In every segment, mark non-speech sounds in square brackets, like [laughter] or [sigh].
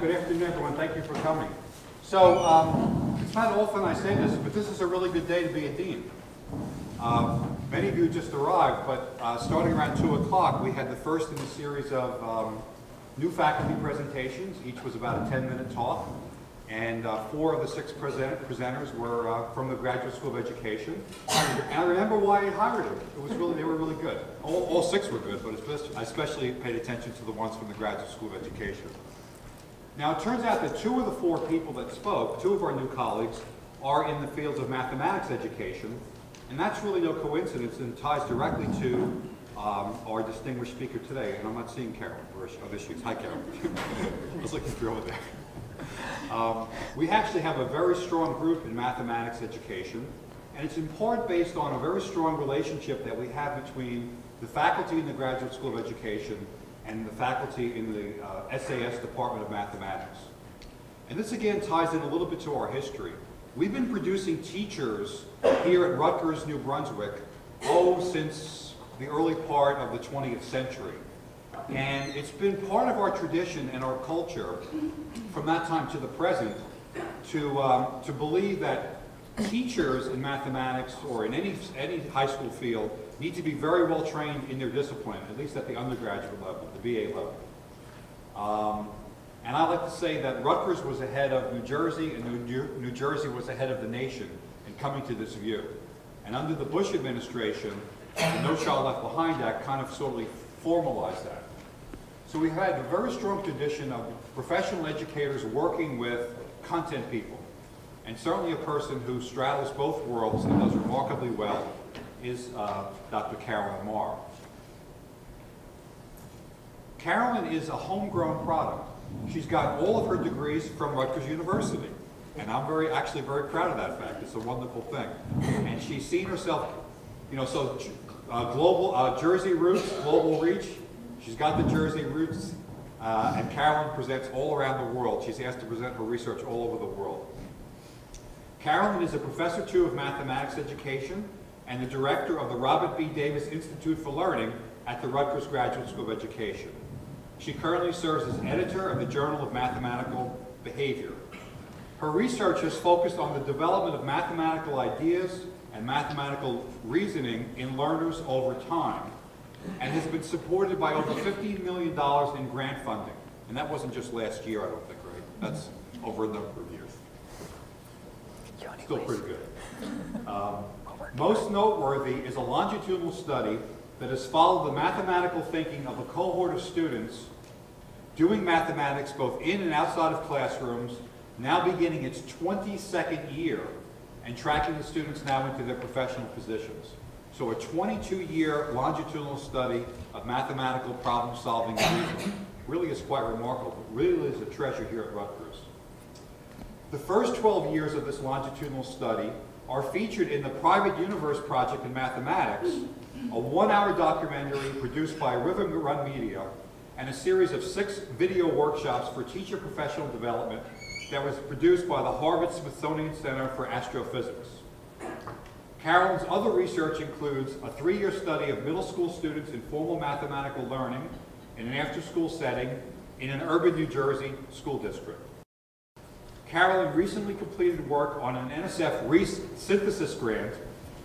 Good afternoon, everyone. Thank you for coming. So, um, it's not often I say this, but this is a really good day to be a dean. Um, many of you just arrived, but uh, starting around 2 o'clock, we had the first in a series of um, new faculty presentations. Each was about a 10-minute talk. And uh, four of the six present presenters were uh, from the Graduate School of Education. And I remember why I hired them. It was really, they were really good. All, all six were good, but especially, I especially paid attention to the ones from the Graduate School of Education. Now, it turns out that two of the four people that spoke, two of our new colleagues, are in the fields of mathematics education, and that's really no coincidence and ties directly to um, our distinguished speaker today. And I'm not seeing Carol, or oh, there. Hi, Carol. [laughs] I was looking through over there. Um, we actually have a very strong group in mathematics education, and it's in part based on a very strong relationship that we have between the faculty in the Graduate School of Education and the faculty in the uh, SAS Department of Mathematics. And this again ties in a little bit to our history. We've been producing teachers here at Rutgers, New Brunswick, oh, since the early part of the 20th century. And it's been part of our tradition and our culture from that time to the present to, um, to believe that teachers in mathematics or in any, any high school field need to be very well trained in their discipline, at least at the undergraduate level, the BA level. Um, and I like to say that Rutgers was ahead of New Jersey and New, New Jersey was ahead of the nation in coming to this view. And under the Bush administration, the No Child Left Behind Act kind of sort of formalized that. So we had a very strong tradition of professional educators working with content people. And certainly a person who straddles both worlds and does remarkably well is uh, Dr. Carolyn Maher. Carolyn is a homegrown product. She's got all of her degrees from Rutgers University. And I'm very, actually very proud of that fact. It's a wonderful thing. And she's seen herself, you know, so uh, global, uh, Jersey roots, global reach. She's got the Jersey roots. Uh, and Carolyn presents all around the world. She's asked to present her research all over the world. Carolyn is a professor, too, of mathematics education and the director of the Robert B. Davis Institute for Learning at the Rutgers Graduate School of Education. She currently serves as editor of the Journal of Mathematical Behavior. Her research has focused on the development of mathematical ideas and mathematical reasoning in learners over time, and has been supported by over $15 million in grant funding. And that wasn't just last year, I don't think, right? That's over a number of years. Still pretty good. Um, most noteworthy is a longitudinal study that has followed the mathematical thinking of a cohort of students doing mathematics both in and outside of classrooms, now beginning its 22nd year and tracking the students now into their professional positions. So a 22-year longitudinal study of mathematical problem solving really is quite remarkable. Really is a treasure here at Rutgers. The first 12 years of this longitudinal study are featured in the Private Universe Project in Mathematics, a one-hour documentary produced by River Run Media, and a series of six video workshops for teacher professional development that was produced by the Harvard-Smithsonian Center for Astrophysics. Carolyn's other research includes a three-year study of middle school students in formal mathematical learning in an after-school setting in an urban New Jersey school district. Carolyn recently completed work on an NSF synthesis grant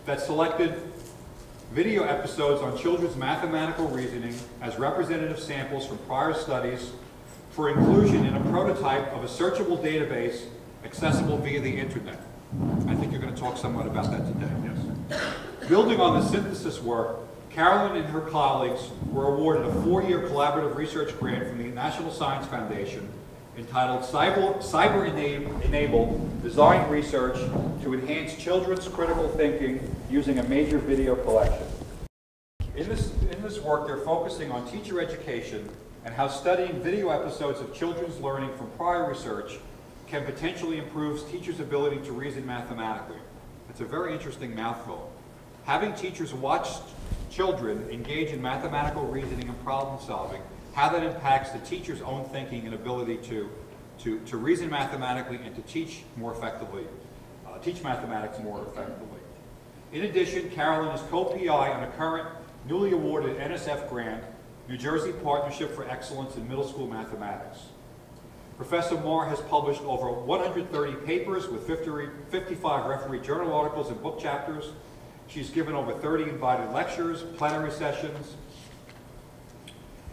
that selected video episodes on children's mathematical reasoning as representative samples from prior studies for inclusion in a prototype of a searchable database accessible via the internet. I think you're going to talk somewhat about that today. Yes. Building on the synthesis work, Carolyn and her colleagues were awarded a four-year collaborative research grant from the National Science Foundation entitled Cyber, Cyber Enabled Design Research to Enhance Children's Critical Thinking Using a Major Video Collection. In this, in this work, they're focusing on teacher education and how studying video episodes of children's learning from prior research can potentially improve teachers' ability to reason mathematically. It's a very interesting mouthful. Having teachers watch children engage in mathematical reasoning and problem solving how that impacts the teacher's own thinking and ability to, to, to reason mathematically and to teach more effectively, uh, teach mathematics more effectively. In addition, Carolyn is co-PI on a current newly awarded NSF grant, New Jersey Partnership for Excellence in Middle School Mathematics. Professor Maher has published over 130 papers with 50, 55 referee journal articles and book chapters. She's given over 30 invited lectures, plenary sessions,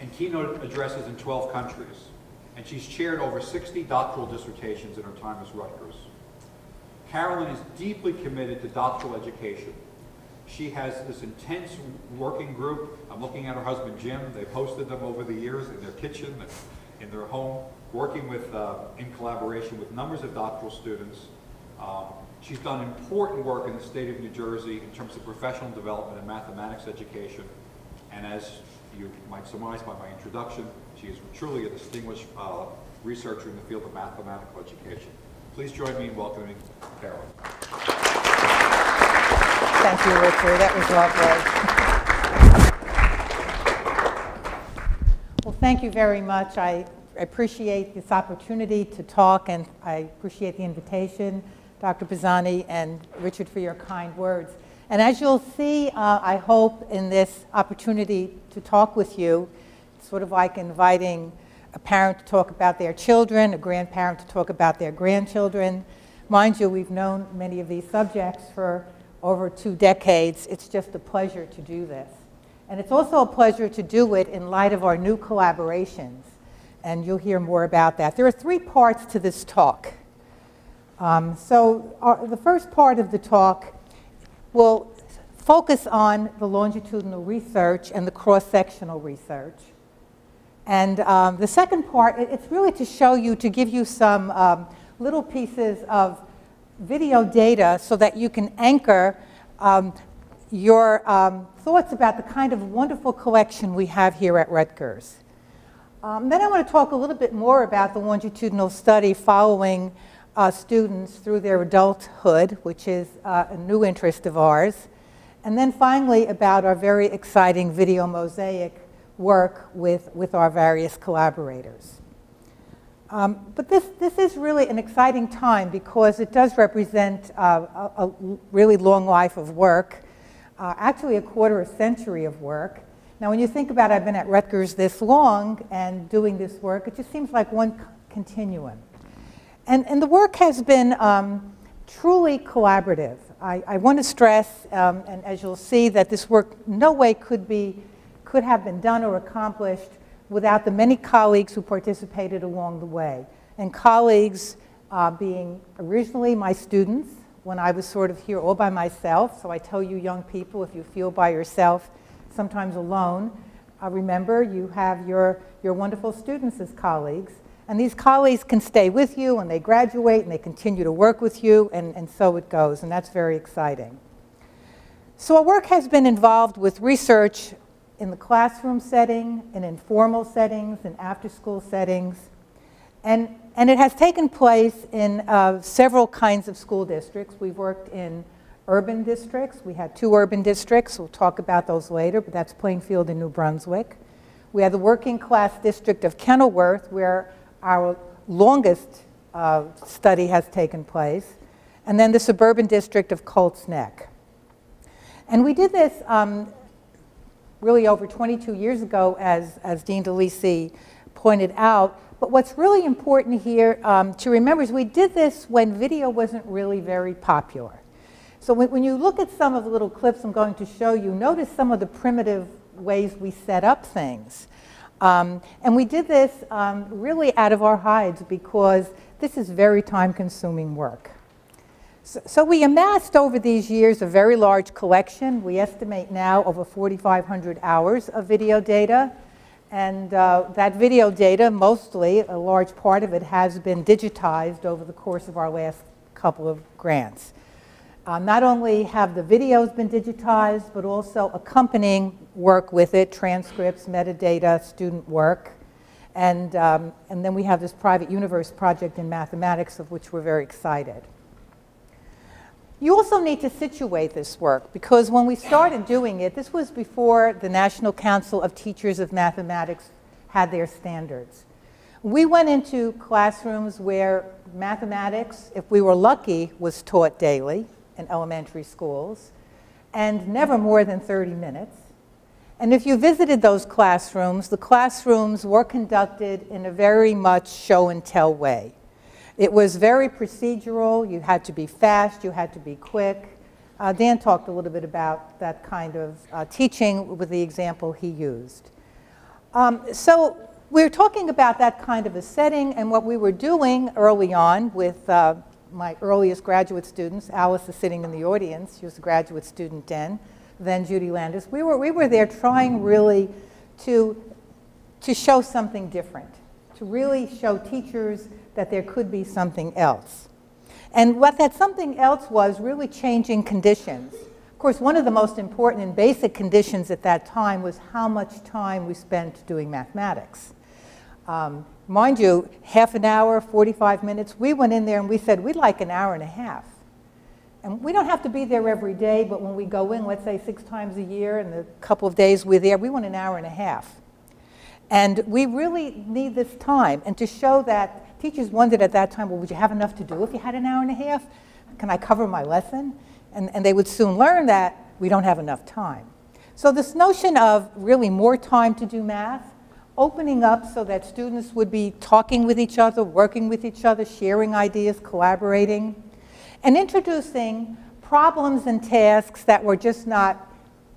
and keynote addresses in 12 countries. And she's chaired over 60 doctoral dissertations in her time as Rutgers. Carolyn is deeply committed to doctoral education. She has this intense working group. I'm looking at her husband, Jim. They've hosted them over the years in their kitchen, in their home working with, uh, in collaboration with numbers of doctoral students. Um, she's done important work in the state of New Jersey in terms of professional development and mathematics education. And as you might surmise by my introduction, she is truly a distinguished uh, researcher in the field of mathematical education. Please join me in welcoming Carol. Thank you, Richard. That was lovely. Well, thank you very much. I appreciate this opportunity to talk, and I appreciate the invitation, Dr. Pazzani and Richard, for your kind words. And as you'll see, uh, I hope in this opportunity to talk with you, sort of like inviting a parent to talk about their children, a grandparent to talk about their grandchildren. Mind you, we've known many of these subjects for over two decades. It's just a pleasure to do this. And it's also a pleasure to do it in light of our new collaborations and you'll hear more about that. There are three parts to this talk. Um, so our, the first part of the talk will focus on the longitudinal research and the cross-sectional research. And um, the second part, it, it's really to show you, to give you some um, little pieces of video data so that you can anchor um, your um, thoughts about the kind of wonderful collection we have here at Rutgers. Um, then I want to talk a little bit more about the longitudinal study following uh, students through their adulthood, which is uh, a new interest of ours. And then finally about our very exciting video mosaic work with, with our various collaborators. Um, but this, this is really an exciting time because it does represent uh, a, a, really long life of work, uh, actually a quarter of a century of work. Now, when you think about I've been at Rutgers this long and doing this work, it just seems like one continuum. And, and the work has been um, truly collaborative. I, I want to stress, um, and as you'll see, that this work no way could, be, could have been done or accomplished without the many colleagues who participated along the way. And colleagues uh, being originally my students when I was sort of here all by myself. So I tell you young people, if you feel by yourself, sometimes alone. Uh, remember, you have your, your wonderful students as colleagues, and these colleagues can stay with you and they graduate and they continue to work with you, and, and so it goes, and that's very exciting. So our work has been involved with research in the classroom setting, in informal settings, in after-school settings, and, and it has taken place in uh, several kinds of school districts. We've worked in urban districts. We had two urban districts. We'll talk about those later, but that's Plainfield and New Brunswick. We had the working class district of Kenilworth, where our longest uh, study has taken place, and then the suburban district of Colts Neck. And we did this um, really over 22 years ago, as, as Dean DeLisi pointed out. But what's really important here um, to remember is we did this when video wasn't really very popular. So when, when, you look at some of the little clips I'm going to show you, notice some of the primitive ways we set up things. Um, and we did this um, really out of our hides because this is very time-consuming work. So, so, we amassed over these years a very large collection. We estimate now over 4,500 hours of video data. And uh, that video data, mostly, a large part of it, has been digitized over the course of our last couple of grants. Uh, not only have the videos been digitized, but also accompanying work with it, transcripts, metadata, student work. And, um, and then we have this private universe project in mathematics of which we're very excited. You also need to situate this work because when we started doing it, this was before the National Council of Teachers of Mathematics had their standards. We went into classrooms where mathematics, if we were lucky, was taught daily in elementary schools, and never more than 30 minutes. And if you visited those classrooms, the classrooms were conducted in a very much show and tell way. It was very procedural. You had to be fast, you had to be quick. Uh, Dan talked a little bit about that kind of uh, teaching with the example he used. Um, so we're talking about that kind of a setting, and what we were doing early on with uh, my earliest graduate students, Alice is sitting in the audience, she was a graduate student then, then Judy Landis, we were, we were there trying really to, to show something different, to really show teachers that there could be something else. And what that something else was really changing conditions. Of course, one of the most important and basic conditions at that time was how much time we spent doing mathematics. Um, mind you, half an hour, 45 minutes, we went in there and we said, we'd like an hour and a half. And we don't have to be there every day, but when we go in, let's say six times a year and the couple of days we're there, we want an hour and a half. And we really need this time. And to show that Teachers wondered at that time, well, would you have enough to do if you had an hour and a half? Can I cover my lesson? And, and they would soon learn that we don't have enough time. So this notion of really more time to do math, opening up so that students would be talking with each other, working with each other, sharing ideas, collaborating, and introducing problems and tasks that were just not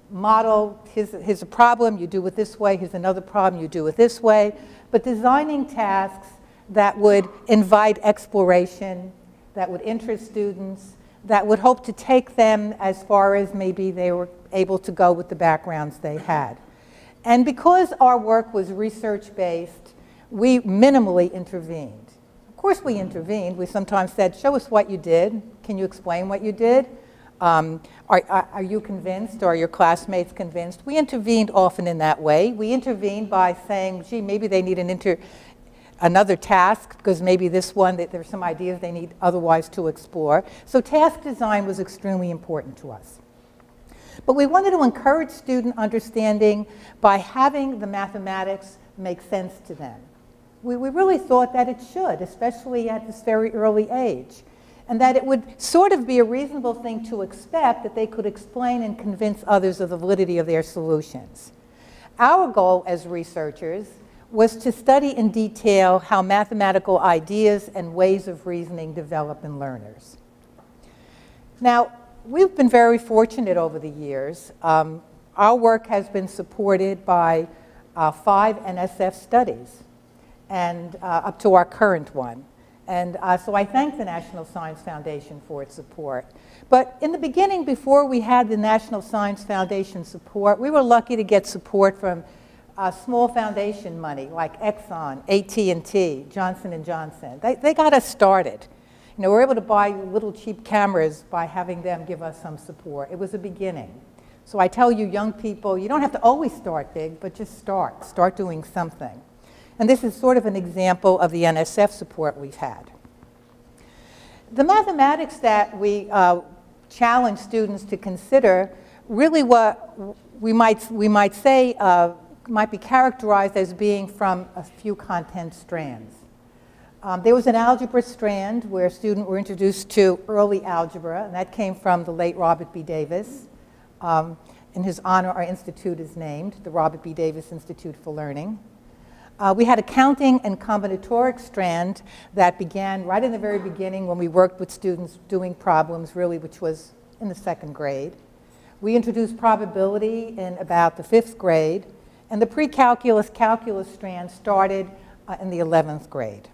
model, here's, a problem, you do it this way, here's another problem, you do it this way, but designing tasks that would invite exploration, that would interest students, that would hope to take them as far as maybe they were able to go with the backgrounds they had. And because our work was research-based, we minimally intervened. Of course we intervened. We sometimes said, show us what you did. Can you explain what you did? Um, are, are, you convinced? Or Are your classmates convinced? We intervened often in that way. We intervened by saying, gee, maybe they need an inter another task because maybe this one, there's some ideas they need otherwise to explore. So task design was extremely important to us. But we wanted to encourage student understanding by having the mathematics make sense to them. We, we really thought that it should, especially at this very early age, and that it would sort of be a reasonable thing to expect that they could explain and convince others of the validity of their solutions. Our goal as researchers was to study in detail how mathematical ideas and ways of reasoning develop in learners. Now, we've been very fortunate over the years. Um, our work has been supported by uh, five NSF studies and uh, up to our current one. And uh, so I thank the National Science Foundation for its support. But in the beginning, before we had the National Science Foundation support, we were lucky to get support from uh, small foundation money like Exxon, AT&T, Johnson & Johnson. They, they got us started. You know, we were able to buy little cheap cameras by having them give us some support. It was a beginning. So I tell you young people, you don't have to always start big, but just start. Start doing something. And this is sort of an example of the NSF support we've had. The mathematics that we uh, challenge students to consider really what we might, we might say uh, might be characterized as being from a few content strands. Um, there was an algebra strand where students were introduced to early algebra, and that came from the late Robert B. Davis. Um, in his honor, our institute is named, the Robert B. Davis Institute for Learning. Uh, we had a counting and combinatoric strand that began right in the very beginning when we worked with students doing problems, really, which was in the second grade. We introduced probability in about the fifth grade. And the pre-calculus calculus strand started uh, in the 11th grade.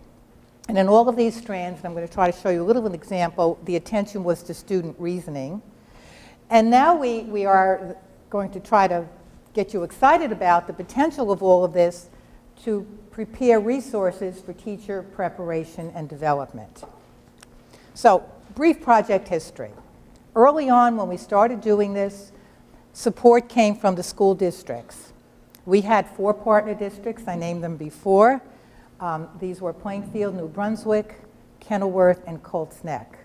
And in all of these strands, and I'm going to try to show you a little of an example, the attention was to student reasoning. And now we, we are going to try to get you excited about the potential of all of this to prepare resources for teacher preparation and development. So, brief project history. Early on, when we started doing this, support came from the school districts. We had four partner districts. I named them before. Um, these were Plainfield, New Brunswick, Kenilworth, and Colts Neck.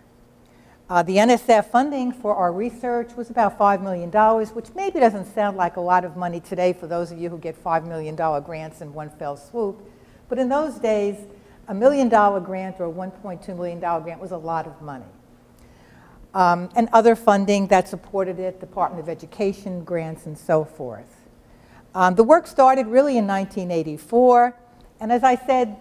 Uh, the NSF funding for our research was about $5 million, which maybe doesn't sound like a lot of money today for those of you who get $5 million grants in one fell swoop. But in those days, a million dollar grant or a $1.2 million grant was a lot of money. Um, and other funding that supported it, Department of Education grants and so forth. Um, the work started really in 1984, and as I said,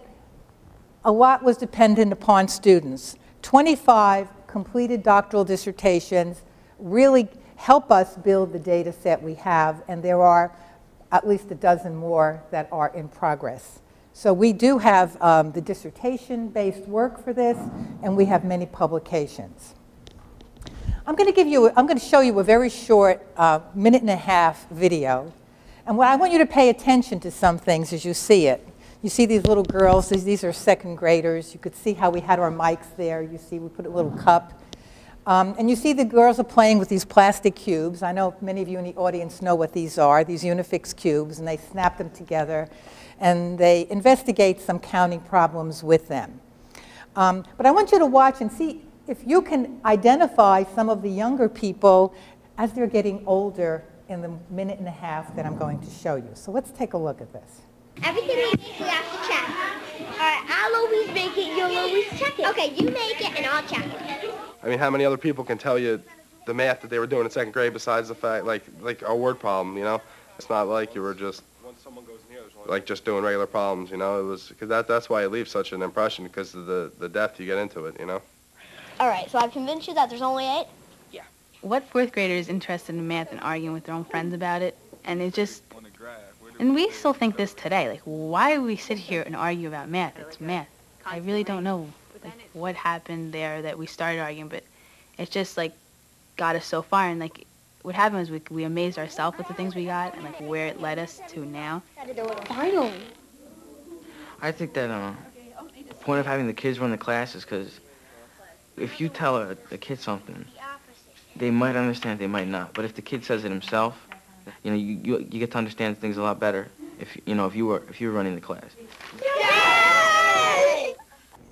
a lot was dependent upon students. 25 completed doctoral dissertations really help us build the data set we have, and there are at least a dozen more that are in progress. So we do have um, the dissertation-based work for this, and we have many publications. I'm going to give you, I'm going to show you a very short uh, minute and a half video. And what I want you to pay attention to some things as you see it. You see these little girls, these, these are second graders. You could see how we had our mics there. You see we put a little cup. Um, and you see the girls are playing with these plastic cubes. I know many of you in the audience know what these are, these Unifix cubes, and they snap them together and they investigate some counting problems with them. Um, but I want you to watch and see if you can identify some of the younger people as they're getting older in the minute and a half that I'm going to show you. So let's take a look at this. Everything we make, we have to check. Alright, I'll always make it, you'll always check it. Okay, you make it and I'll check it. I mean, how many other people can tell you the math that they were doing in second grade besides the fact, like, like a word problem, you know? It's not like you were just, like, just doing regular problems, you know? It was, because that, that's why it leaves such an impression, because of the, the depth you get into it, you know? Alright, so I've convinced you that there's only eight? Yeah. what fourth grader is interested in math and arguing with their own friends about it? And it just, and we still think this today. Like, why do we sit here and argue about math? It's math. I really don't know like, what happened there that we started arguing, but it's just like got us so far. And like, what happened was we, we amazed ourselves with the things we got and like where it led us to now. Final. I think that uh, the point of having the kids run the class is because if you tell a, a kid something, they might understand, they might not. But if the kid says it himself, you know, you, you, you get to understand things a lot better if, you know, if you were, if you were running the class.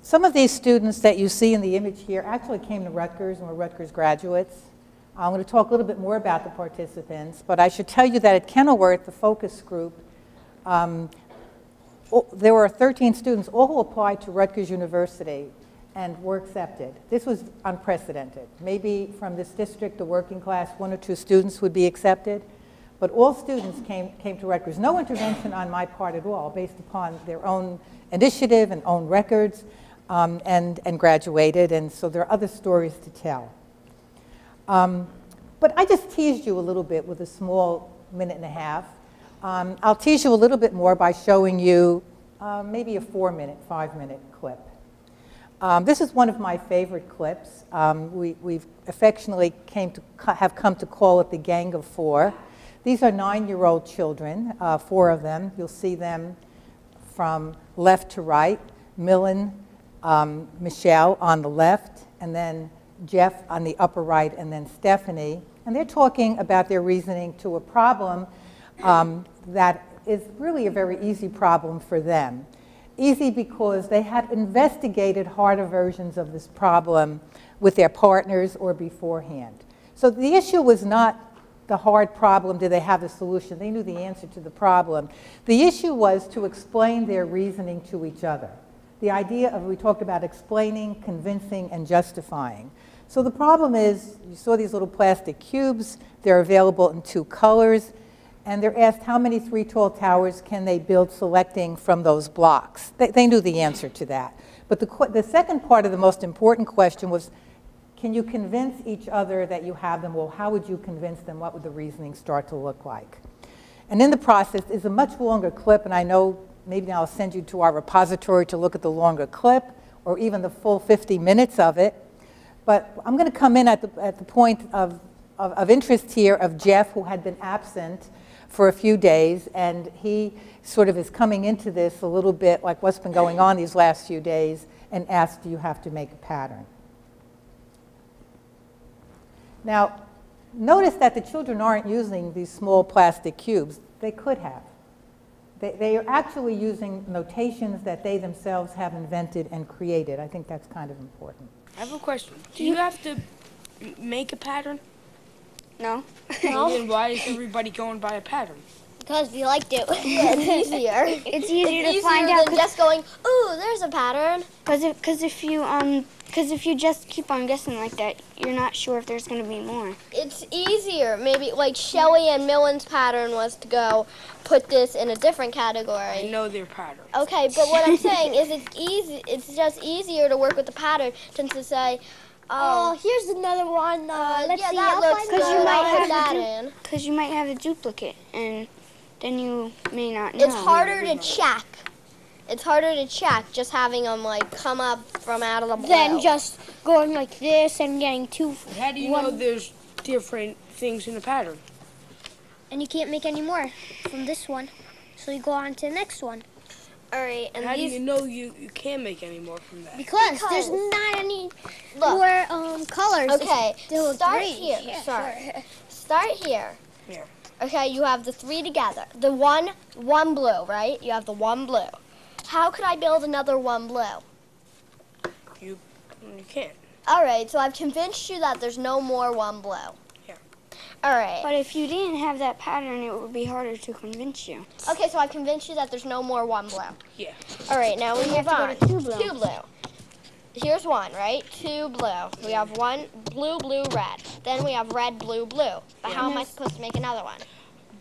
Some of these students that you see in the image here actually came to Rutgers and were Rutgers graduates. I'm going to talk a little bit more about the participants, but I should tell you that at Kenilworth, the focus group, um, there were 13 students, all who applied to Rutgers University and were accepted. This was unprecedented. Maybe from this district, the working class, one or two students would be accepted, but all students came, came to Rutgers. No intervention on my part at all, based upon their own initiative and own records, um, and, and graduated, and so there are other stories to tell. Um, but I just teased you a little bit with a small minute and a half. Um, I'll tease you a little bit more by showing you uh, maybe a four minute, five minute clip. Um, this is one of my favorite clips. Um, we, we've affectionately came to, have come to call it the Gang of Four. These are nine-year-old children, uh, four of them. You'll see them from left to right. Milin, um, Michelle on the left, and then Jeff on the upper right, and then Stephanie. And they're talking about their reasoning to a problem um, that is really a very easy problem for them. Easy because they had investigated harder versions of this problem with their partners or beforehand. So the issue was not the hard problem, did they have the solution? They knew the answer to the problem. The issue was to explain their reasoning to each other. The idea of, we talked about explaining, convincing, and justifying. So the problem is, you saw these little plastic cubes, they're available in two colors, and they're asked how many three tall towers can they build selecting from those blocks. They, they knew the answer to that. But the, the second part of the most important question was, can you convince each other that you have them? Well, how would you convince them? What would the reasoning start to look like? And in the process is a much longer clip, and I know maybe I'll send you to our repository to look at the longer clip, or even the full 50 minutes of it. But I'm going to come in at the, at the point of, of, of interest here of Jeff, who had been absent for a few days, and he sort of is coming into this a little bit like what's been going on these last few days, and asked, Do you have to make a pattern? Now, notice that the children aren't using these small plastic cubes. They could have. They, they are actually using notations that they themselves have invented and created. I think that's kind of important. I have a question. Do you have to make a pattern? No. No. Then [laughs] why is everybody going by a pattern? Because we liked it. [laughs] yeah, it's easier. [laughs] It's easier It's to find out than just going, ooh, there's a pattern. because if, cause if you um because if you just keep on guessing like that, you're not sure if there's gonna be more. It's easier. Maybe like Shelley and Milin's pattern was to go put this in a different category. I category. know their pattern. Okay, but what I'm saying is it's easy. It's just easier to work with the pattern than to say, oh, here's another one. Uh, let's yeah, see, that I'll looks find good. out. 'Cause you might have that in. Because you might have a duplicate, and then you may not know. It's harder to check. It's harder to check just having them like come up from out of the blue. Then just going like this and getting two, How do you know there's different things in the pattern? and you can't make any more from this one. So you go on to the next one. All right, and How do these you know you, you can't make any more from that? Because, Because- there's not any look. more um, colors. Okay, start here. Yeah, Sorry. sure. Start here. Here. Okay, you have the three together. The one, one blue, right? You have the one blue. How could I build another one blue? You you can't. All right, so I've convinced you that there's no more one blue. Here. All right. But if you didn't have that pattern, it would be harder to convince you. Okay, so I've convinced you that there's no more one blue. Yeah. All right, now we you have move to go to two blue. Two blue. Here's one, right? Two blue. We have one blue, blue, red. Then we have red, blue, blue. But how am I supposed to make another one?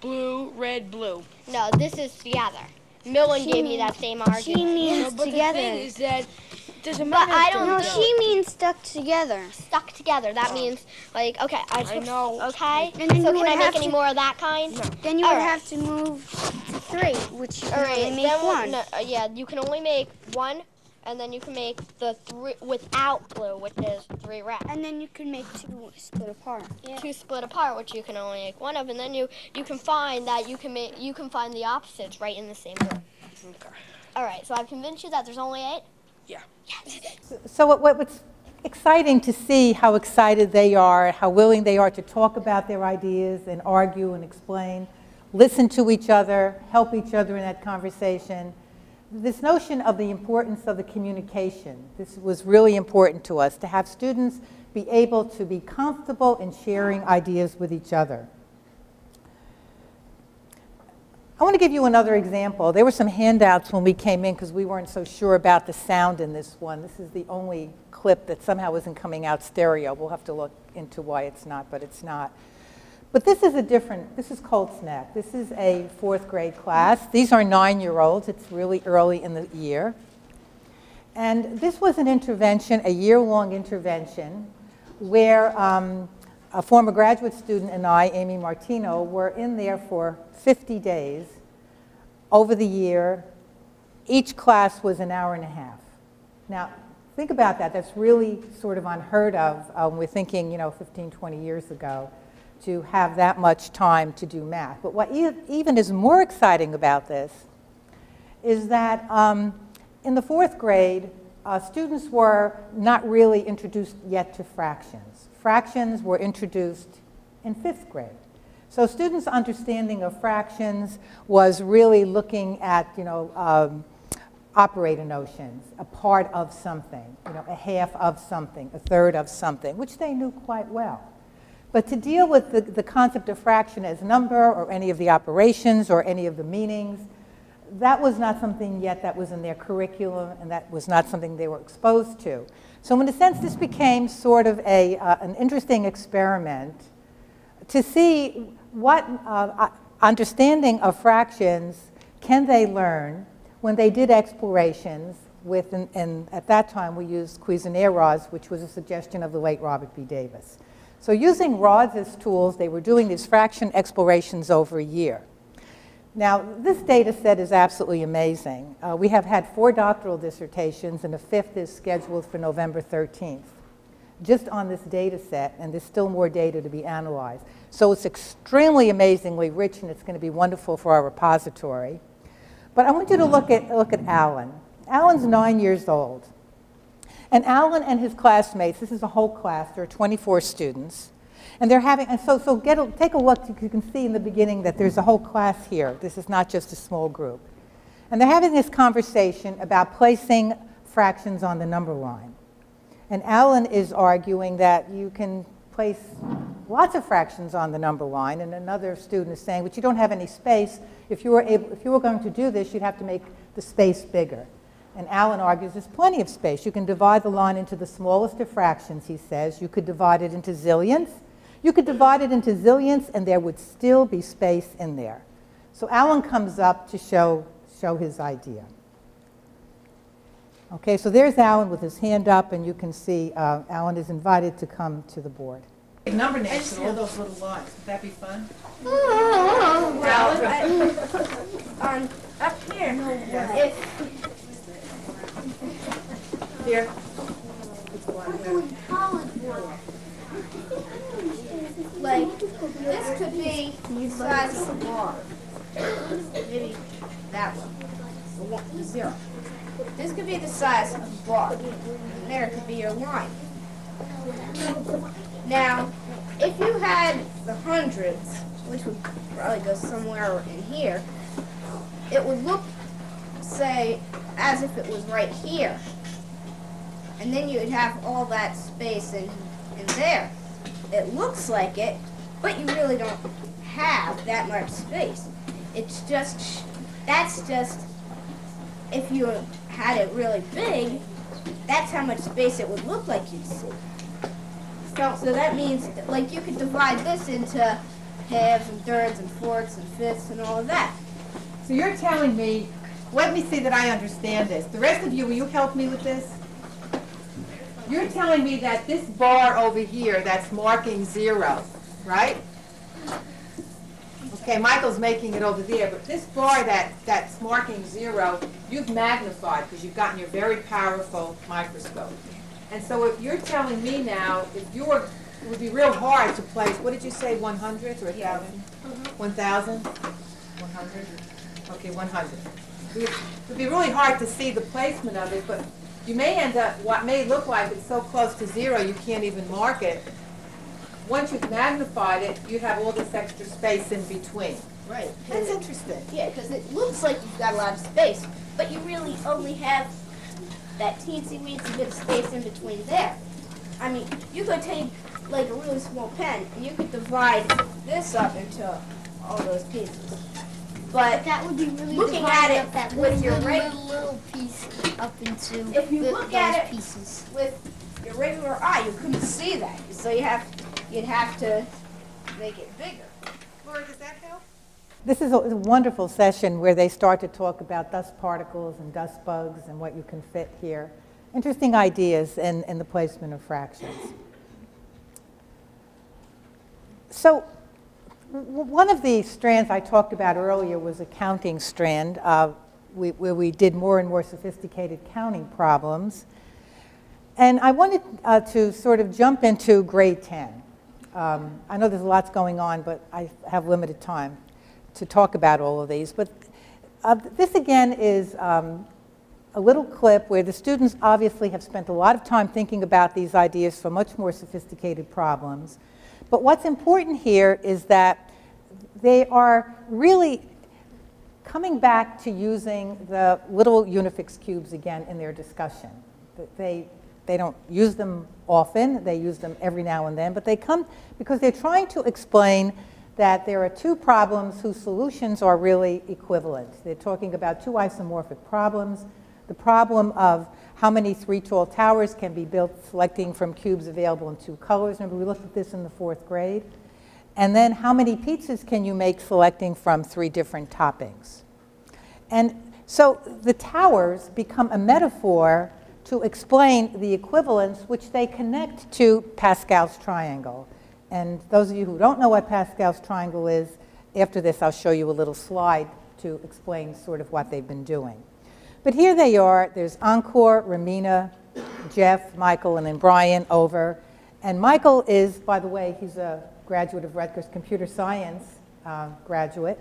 Blue, red, blue. No, this is together. Milin She gave me that same argument. She argument. means but together. the thing is that it doesn't But. I don't know. blue. she means stuck together. Stuck together. That means like okay. I, I know. Okay. And then so can would I make have any to- more of that kind? No. Then you All would right. have to move three, which you All can right. only make then we'll- one. no, uh, yeah, you can only make one, and then you can make the three without blue, which is three red. And then you can make two split apart. Yeah. Two split apart, which you can only make one of, and then you you can find that you can make you can find the opposites right in the same group. Okay. All right. So I've convinced you that there's only eight. Yeah. Yes. So what, what- what's exciting to see how excited they are, how willing they are to talk about their ideas and argue and explain, listen to each other, help each other in that conversation. This notion of the importance of the communication, this was really important to us, to have students be able to be comfortable in sharing ideas with each other. I want to give you another example. There were some handouts when we came in because we weren't so sure about the sound in this one. This is the only clip that somehow isn't coming out stereo. We'll have to look into why it's not, but it's not. But this is a different, this is Colts Neck. This is a fourth grade class. These are nine-year-olds. It's really early in the year. And this was an intervention, a year-long intervention, where um, a former graduate student and I, Amy Martino, were in there for 50 days over the year. Each class was an hour and a half. Now, think about that. That's really sort of unheard of. Um, we're thinking, you know, 15, 20 years ago, to have that much time to do math. But what even is more exciting about this is that um, in the fourth grade, uh, students were not really introduced yet to fractions. Fractions were introduced in fifth grade. So students' understanding of fractions was really looking at, you know, um, operator notions, a part of something, you know, a half of something, a third of something, which they knew quite well. But to deal with the, the concept of fraction as number or any of the operations or any of the meanings, that was not something yet that was in their curriculum and that was not something they were exposed to. So in a sense, this became sort of a, uh, an interesting experiment to see what uh, understanding of fractions can they learn when they did explorations with, and, and at that time we used Cuisenaire which was a suggestion of the late Robert B. Davis. So using rods as tools, they were doing these fraction explorations over a year. Now, this data set is absolutely amazing. Uh, we have had four doctoral dissertations, and the fifth is scheduled for November 13th, just on this data set, and there's still more data to be analyzed. So it's extremely amazingly rich, and it's going to be wonderful for our repository. But I want you to look at, look at Alan. Alan's nine years old. And Alan and his classmates, this is a whole class, there are 24 students, and they're having, and so, so get a, take a look, you can see in the beginning that there's a whole class here. This is not just a small group. And they're having this conversation about placing fractions on the number line. And Alan is arguing that you can place lots of fractions on the number line, and another student is saying, but you don't have any space. If you were, able, if you were going to do this, you'd have to make the space bigger. And Alan argues there's plenty of space. You can divide the line into the smallest of fractions, he says. You could divide it into zillions. You could divide it into zillions, and there would still be space in there. So Alan comes up to show, show his idea. Okay, so there's Alan with his hand up, and you can see uh, Alan is invited to come to the board. Number names and all those little lines. Would that be fun? [laughs] [laughs] Um, up here, if, Here. like, this could be the size of a bar. Maybe that one, zero. This could be the size of a bar. And there could be your line. Now, if you had the hundreds, which would probably go somewhere in here, it would look, say, as if it was right here. And then you would have all that space in, in there. It looks like it, but you really don't have that much space. It's just, that's just, if you had it really big, that's how much space it would look like you'd see. So, so that means, like, you could divide this into halves and thirds and fourths and fifths and all of that. So you're telling me, let me see that I understand this. The rest of you, will you help me with this? You're telling me that this bar over here that's marking zero, right? Okay, Michael's making it over there, but this bar that, that's marking zero, you've magnified because you've gotten your very powerful microscope. And so if you're telling me now, if you were, it would be real hard to place, what did you say, one hundredth or a thousand? Mm-hmm. One thousand? One hundred? Okay, one hundred. It would be really hard to see the placement of it, but you may end up, what may look like it's so close to zero you can't even mark it. Once you've magnified it, you have all this extra space in between. Right. That's interesting. Yeah, because it looks like you've got a lot of space, but you really only have that teensy weensy bit of space in between there. I mean, you could take like a really small pen and you could divide this up into all those pieces. But That would be really Looking divided at it that with little, your little, right- little, little piece up into If you the- look those at it- pieces. with your regular eye, you couldn't see that. So you have, you'd have to make it bigger. Laura, does that help? This is a a wonderful session where they start to talk about dust particles and dust bugs and what you can fit here. Interesting ideas in, in the placement of fractions. So w- one of the strands I talked about earlier was a counting strand, uh, we, where we did more and more sophisticated counting problems. And I wanted uh, to sort of jump into grade 10. Um, I know there's lots going on, but I have limited time to talk about all of these. But uh, this again is um, a little clip where the students obviously have spent a lot of time thinking about these ideas for much more sophisticated problems. But what's important here is that they are really coming back to using the little Unifix cubes again in their discussion. They, they don't use them often, they use them every now and then, but they come because they're trying to explain that there are two problems whose solutions are really equivalent. They're talking about two isomorphic problems. The problem of how many three tall towers can be built selecting from cubes available in two colors. Remember, we looked at this in the fourth grade. And then how many pizzas can you make selecting from three different toppings? And so the towers become a metaphor to explain the equivalence which they connect to Pascal's triangle. And those of you who don't know what Pascal's triangle is, after this I'll show you a little slide to explain sort of what they've been doing. But here they are. There's Ankur, Romina, Jeff, Michael, and then Brian over. And Michael is, by the way, he's a graduate of Rutgers computer science uh, graduate.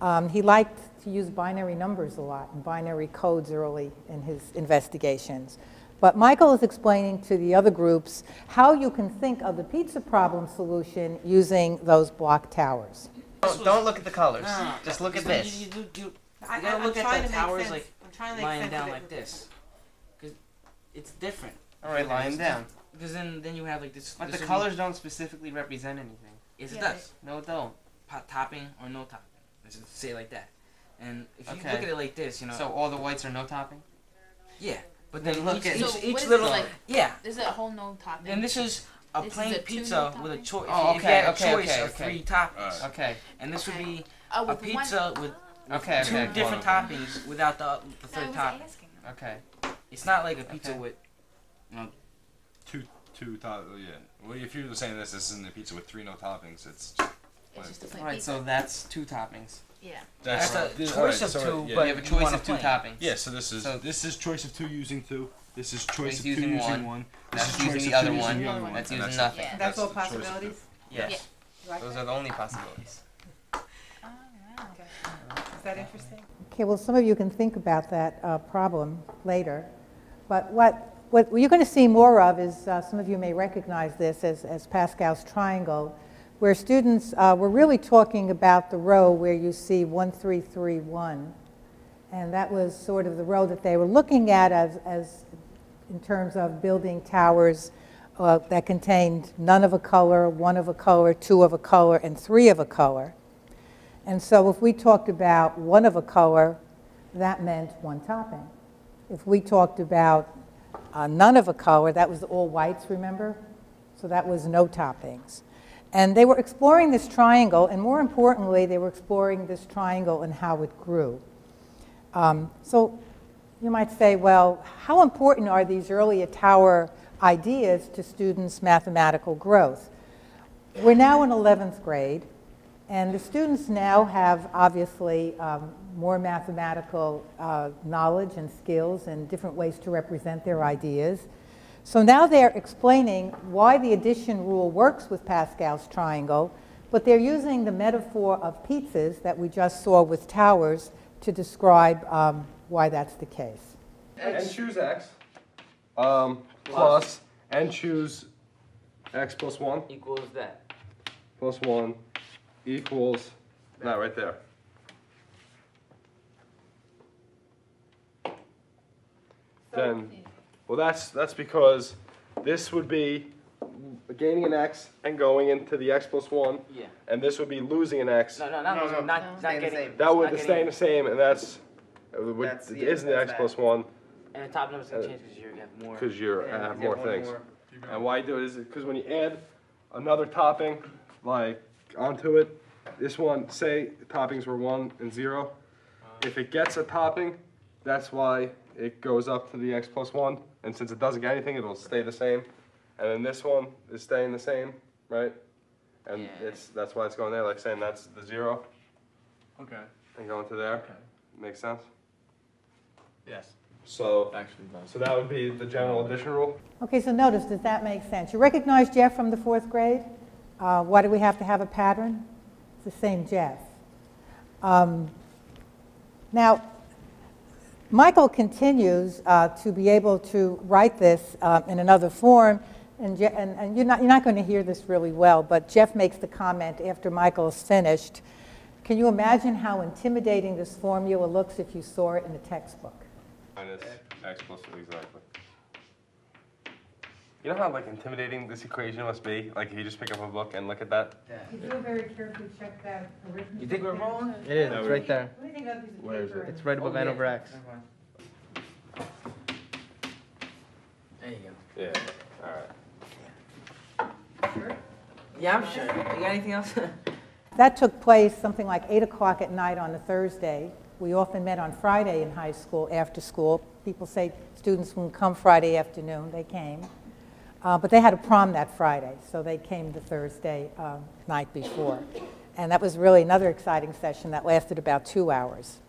Um, he liked to use binary numbers a lot and binary codes early in his investigations. But Michael is explaining to the other groups how you can think of the pizza problem solution using those block towers. Don't, don't look at the colors. Ah. Just look at So you- this. You, you, you, I- you gotta I'm look trying at to the make towers sense- like I'm trying to lying down of it like this. Because it's different. All right, lying down. because then then you have like this. But this the colors don't specifically represent anything. Yes, it Yeah, does. No, it don't. Pot topping or no topping. Let's just say it like that. And if you Okay. look at it like this, you know. So all the whites are no topping. yeah, but Then then look each, at- each, So each what is little like? yeah. Is it a whole no topping? And this is a This plain a pizza with a choice. Oh, if, you okay, had a okay, choice okay, of okay. three toppings, Okay. and this would be Oh, a with one- pizza with Okay. two Okay. different toppings without the the third was topping. Okay. It's not like a pizza Okay. with you know Two, two top, oh, yeah. Well, if you're saying this, this isn't a pizza with three no toppings. It's It's just a plain All right. pizza. So that's two toppings. yeah. that's right. a This- choice alright, of so, two, yeah. but you have a choice of two toppings. yeah. So this is So- this is choice of two using two. This is choice He's of two using using one. one. That's This is using the other two using one. the other one. That's using nothing. That's all the choice of two. possibilities? Yes. Yeah. Those are the only possibilities. Is that interesting? Okay, well, some of you can think about that uh, problem later. But what, what you're going to see more of is, uh, some of you may recognize this as, as Pascal's triangle, where students uh, were really talking about the row where you see 1331. And that was sort of the row that they were looking at as, as in terms of building towers uh, that contained none of a color, one of a color, two of a color, and three of a color. And so if we talked about one of a color, that meant one topping. If we talked about uh, none of a color, that was all whites, remember? So that was no toppings. And they were exploring this triangle, and more importantly, they were exploring this triangle and how it grew. Um, so you might say, well, how important are these early tower ideas to students' mathematical growth? We're now in 11th grade, and the students now have obviously um, more mathematical uh, knowledge and skills and different ways to represent their ideas. So now they're explaining why the addition rule works with Pascal's triangle, but they're using the metaphor of pizzas that we just saw with towers to describe um, why that's the case. n choose x um, plus n choose x plus 1 Equals that. plus 1 equals that right there. Then, well, that's that's because this would be gaining an x and going into the x plus 1, Yeah. and this would be losing an x. No, no, not No, not no, not, not Staying the getting. same. That would not stay getting- the same, and that's, uh, would, That's- yeah, isn't the that's x that. plus 1 And the top number's gonna Uh, change because you have more. because you're Yeah, have more things. more. And why do it is because when you add another topping, like onto it, this one, say toppings were one and zero. If it gets a topping, that's why it goes up to the x plus one. And since it doesn't get anything, it'll stay the same. And then this one is staying the same, right? And Yeah. it's that's why it's going there, like saying that's the zero Okay. and going to there. Okay. Makes sense. Yes. So, Actually, does. so that would be the general addition rule. Okay, so notice, does that make sense? You recognize Jeff from the fourth grade? Uh, why do we have to have a pattern? It's the same Jeff. Um, now, Michael continues uh, to be able to write this uh, in another form, and, Je- and, and you're not, you're not going to hear this really well, but Jeff makes the comment after Michael is finished. Can you imagine how intimidating this formula looks if you saw it in a textbook? Minus x plus exactly. You know how like intimidating this equation must be? Like if you just pick up a book and look at that. If you very carefully check that arithmetic. You think we're wrong? It is. It's right there. What do you think of these Where is paper it? It's right above Oh, n yeah. over x. There you go. Yeah. All right. Sure? Yeah, I'm sure. You got anything else? [laughs] That took place something like 8 o'clock at night on a Thursday. We often met on Friday in high school, after school. People say students wouldn't come Friday afternoon. They came. Uh, But they had a prom that Friday, so they came the Thursday uh, night before. And that was really another exciting session that lasted about two hours.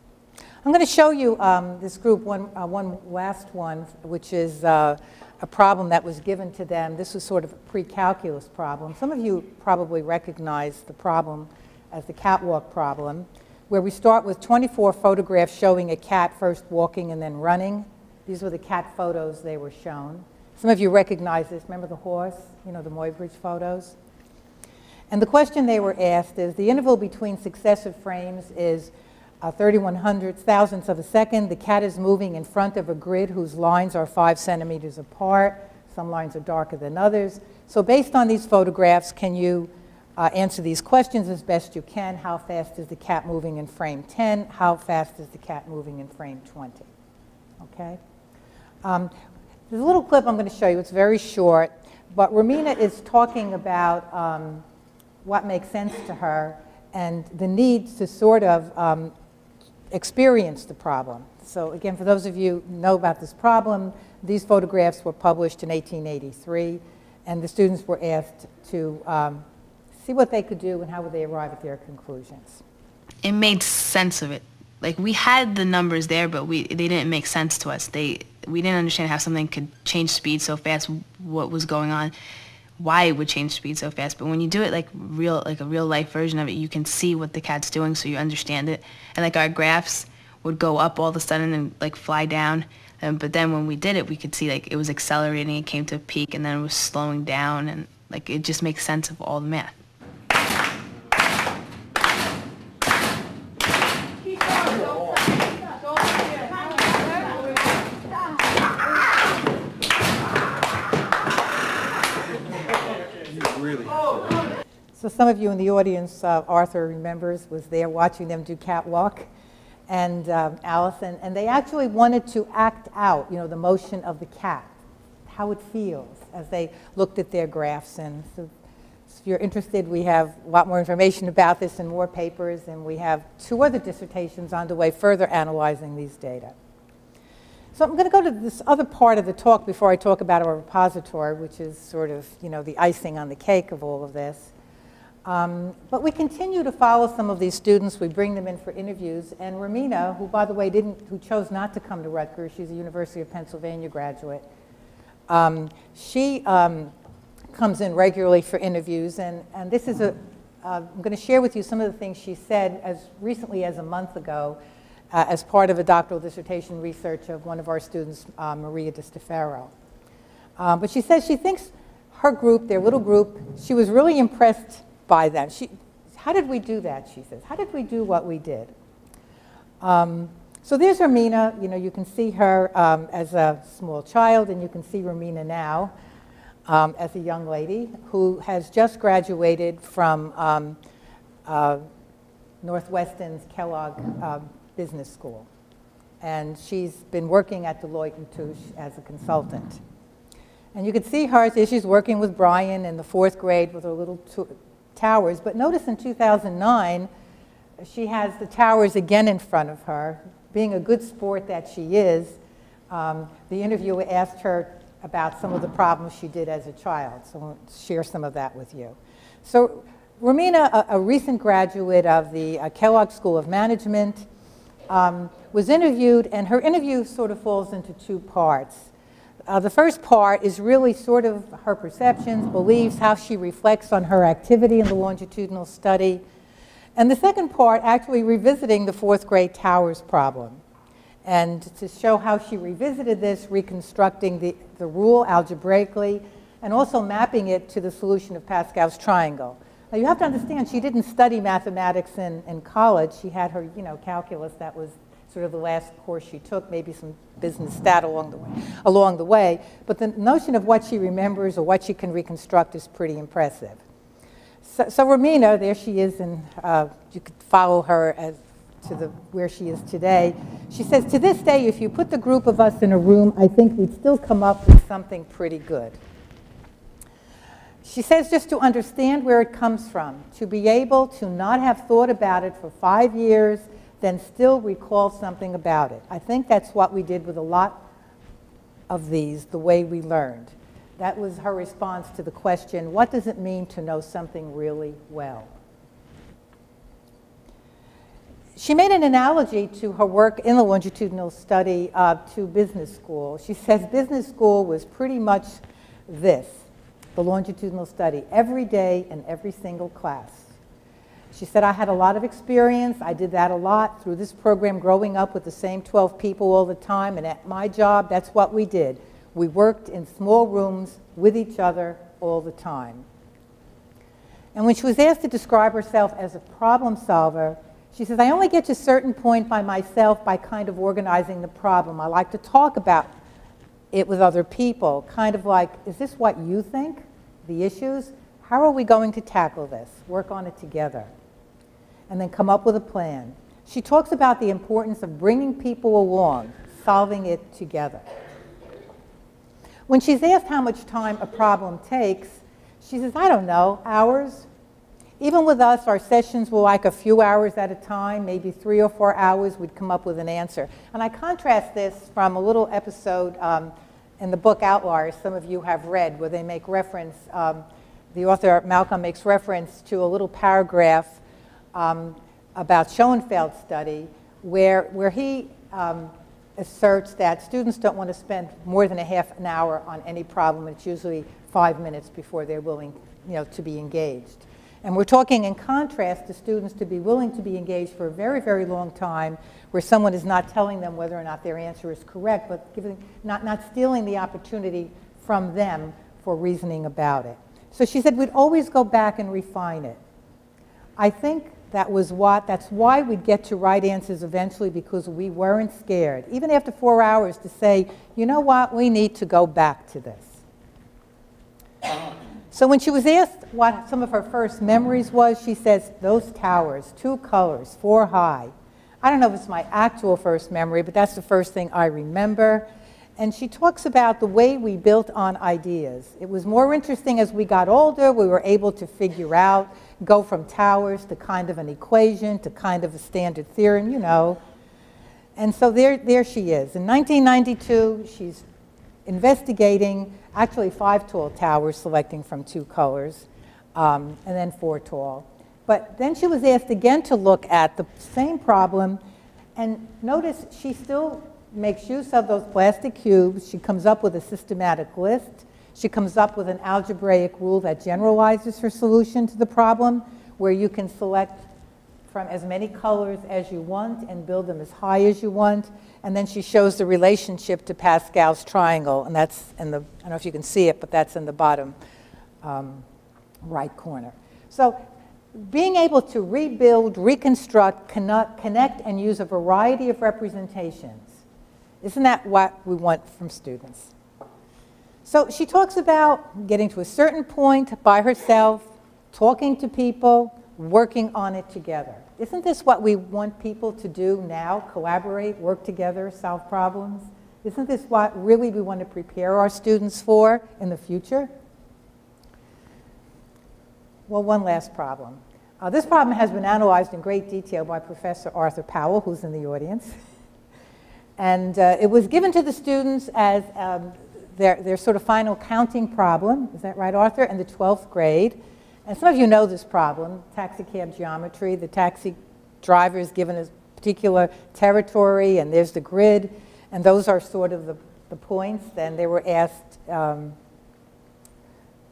I'm going to show you um, this group, one, uh, one last one, which is uh, a problem that was given to them. This was sort of a pre-calculus problem. Some of you probably recognize the problem as the catwalk problem, where we start with 24 photographs showing a cat first walking and then running. These were the cat photos they were shown. Some of you recognize this. Remember the horse? You know, the Muybridge photos? And the question they were asked is, the interval between successive frames is uh, 31 hundredths, thousandths of a second. The cat is moving in front of a grid whose lines are five centimeters apart. Some lines are darker than others. So based on these photographs, can you uh, answer these questions as best you can? How fast is the cat moving in frame 10? How fast is the cat moving in frame 20? Okay? Um, there's a little clip I'm going to show you. It's very short. But Romina is talking about um, what makes sense to her and the need to sort of um, experience the problem. So again, for those of you who know about this problem, these photographs were published in 1883, and the students were asked to um, see what they could do and how would they arrive at their conclusions. It made sense of it. Like we had the numbers there, but we they didn't make sense to us. They we didn't understand how something could change speed so fast, what was going on, why it would change speed so fast. But when you do it like real, like a real life version of it, you can see what the cat's doing, so you understand it. And like our graphs would go up all of a sudden and like fly down. Um, but then when we did it, we could see like it was accelerating, it came to a peak, and then it was slowing down, and like it just makes sense of all the math. So some of you in the audience, uh, Arthur remembers, was there watching them do catwalk, and um, Allison, and they actually wanted to act out, you know, the motion of the cat, how it feels as they looked at their graphs. And so, if you're interested, we have a lot more information about this and more papers, and we have two other dissertations on the way further analyzing these data. So I'm going to go to this other part of the talk before I talk about our repository, which is sort of, you know, the icing on the cake of all of this. Um, but we continue to follow some of these students. We bring them in for interviews. And Romina, who, by the way, didn't, who chose not to come to Rutgers, she's a University of Pennsylvania graduate, um, she um, comes in regularly for interviews. And, and this is a, uh, I'm going to share with you some of the things she said as recently as a month ago uh, as part of a doctoral dissertation research of one of our students, uh, Maria de Stefero. Uh, but she says she thinks her group, their little group, she was really impressed by them. She, how did we do that, she says? How did we do what we did? Um, so there's Romina. You know, you can see her um, as a small child, and you can see Romina now um, as a young lady who has just graduated from um, uh, Northwestern's Kellogg uh, Business School. And she's been working at Deloitte & Touche as a consultant. And you can see her, she's working with Brian in the fourth grade with her little towers. But notice in 2009, she has the towers again in front of her. Being a good sport that she is, um, the interviewer asked her about some of the problems she did as a child. So I'll share some of that with you. So Romina, a, a recent graduate of the uh, Kellogg School of Management, um, was interviewed, and her interview sort of falls into two parts. Uh, the first part is really sort of her perceptions, beliefs, how she reflects on her activity in the longitudinal study. And the second part, actually revisiting the fourth grade towers problem. And to show how she revisited this, reconstructing the, the rule algebraically, and also mapping it to the solution of Pascal's triangle. Now you have to understand, she didn't study mathematics in, in college. She had her, you know, calculus that was sort of the last course she took, maybe some business stat along the way. Along the way. But the notion of what she remembers or what she can reconstruct is pretty impressive. So, so Romina, there she is, and uh, you could follow her as to the, where she is today. She says, to this day, if you put the group of us in a room, I think we'd still come up with something pretty good. She says just to understand where it comes from, to be able to not have thought about it for five years then still recall something about it. I think that's what we did with a lot of these, the way we learned. That was her response to the question, what does it mean to know something really well? She made an analogy to her work in the longitudinal study uh, to business school. She says business school was pretty much this, the longitudinal study, every day in every single class. She said, I had a lot of experience. I did that a lot through this program, growing up with the same 12 people all the time. And at my job, that's what we did. We worked in small rooms with each other all the time. And when she was asked to describe herself as a problem solver, she says, I only get to a certain point by myself by kind of organizing the problem. I like to talk about it with other people, kind of like, is this what you think? The issues? How are we going to tackle this? Work on it together. And then come up with a plan. She talks about the importance of bringing people along, solving it together. When she's asked how much time a problem takes, she says, I don't know, hours. Even with us, our sessions were like a few hours at a time, maybe three or four hours, we'd come up with an answer. And I contrast this from a little episode um, in the book Outliers, some of you have read, where they make reference, um, the author Malcolm makes reference to a little paragraph um, about Schoenfeld's study, where, where he um, asserts that students don't want to spend more than a half an hour on any problem. It's usually five minutes before they're willing you know, to be engaged. And we're talking in contrast to students to be willing to be engaged for a very, very long time where someone is not telling them whether or not their answer is correct, but giving, not, not stealing the opportunity from them for reasoning about it. So she said we'd always go back and refine it. I think that was what, that's why we'd get to right answers eventually because we weren't scared, even after four hours, to say, you know what, we need to go back to this. So when she was asked what some of her first memories was, she says, those towers, two colors, four high. I don't know if it's my actual first memory, but that's the first thing I remember. And she talks about the way we built on ideas. It was more interesting as we got older. We were able to figure out, go from towers to kind of an equation to kind of a standard theorem, you know. And so there, there she is. In 1992, she's investigating actually five tall towers, selecting from two colors, um, and then four tall. But then she was asked again to look at the same problem, and notice she still makes use of those plastic cubes. She comes up with a systematic list. She comes up with an algebraic rule that generalizes her solution to the problem, where you can select from as many colors as you want and build them as high as you want. And then she shows the relationship to Pascal's triangle, and that's in the, I don't know if you can see it, but that's in the bottom um, right corner. So being able to rebuild, reconstruct, connect, connect, and use a variety of representations, isn't that what we want from students? So she talks about getting to a certain point by herself, talking to people, working on it together. Isn't this what we want people to do now? Collaborate, work together, solve problems? Isn't this what really we want to prepare our students for in the future? Well, one last problem. Uh, this problem has been analyzed in great detail by Professor Arthur Powell, who's in the audience. [laughs] And uh, it was given to the students as um, their, their sort of final counting problem. Is that right, Arthur? In the 12th grade. And some of you know this problem, taxi cab geometry. The taxi driver is given a particular territory, and there's the grid, and those are sort of the, the points. Then they were asked, um,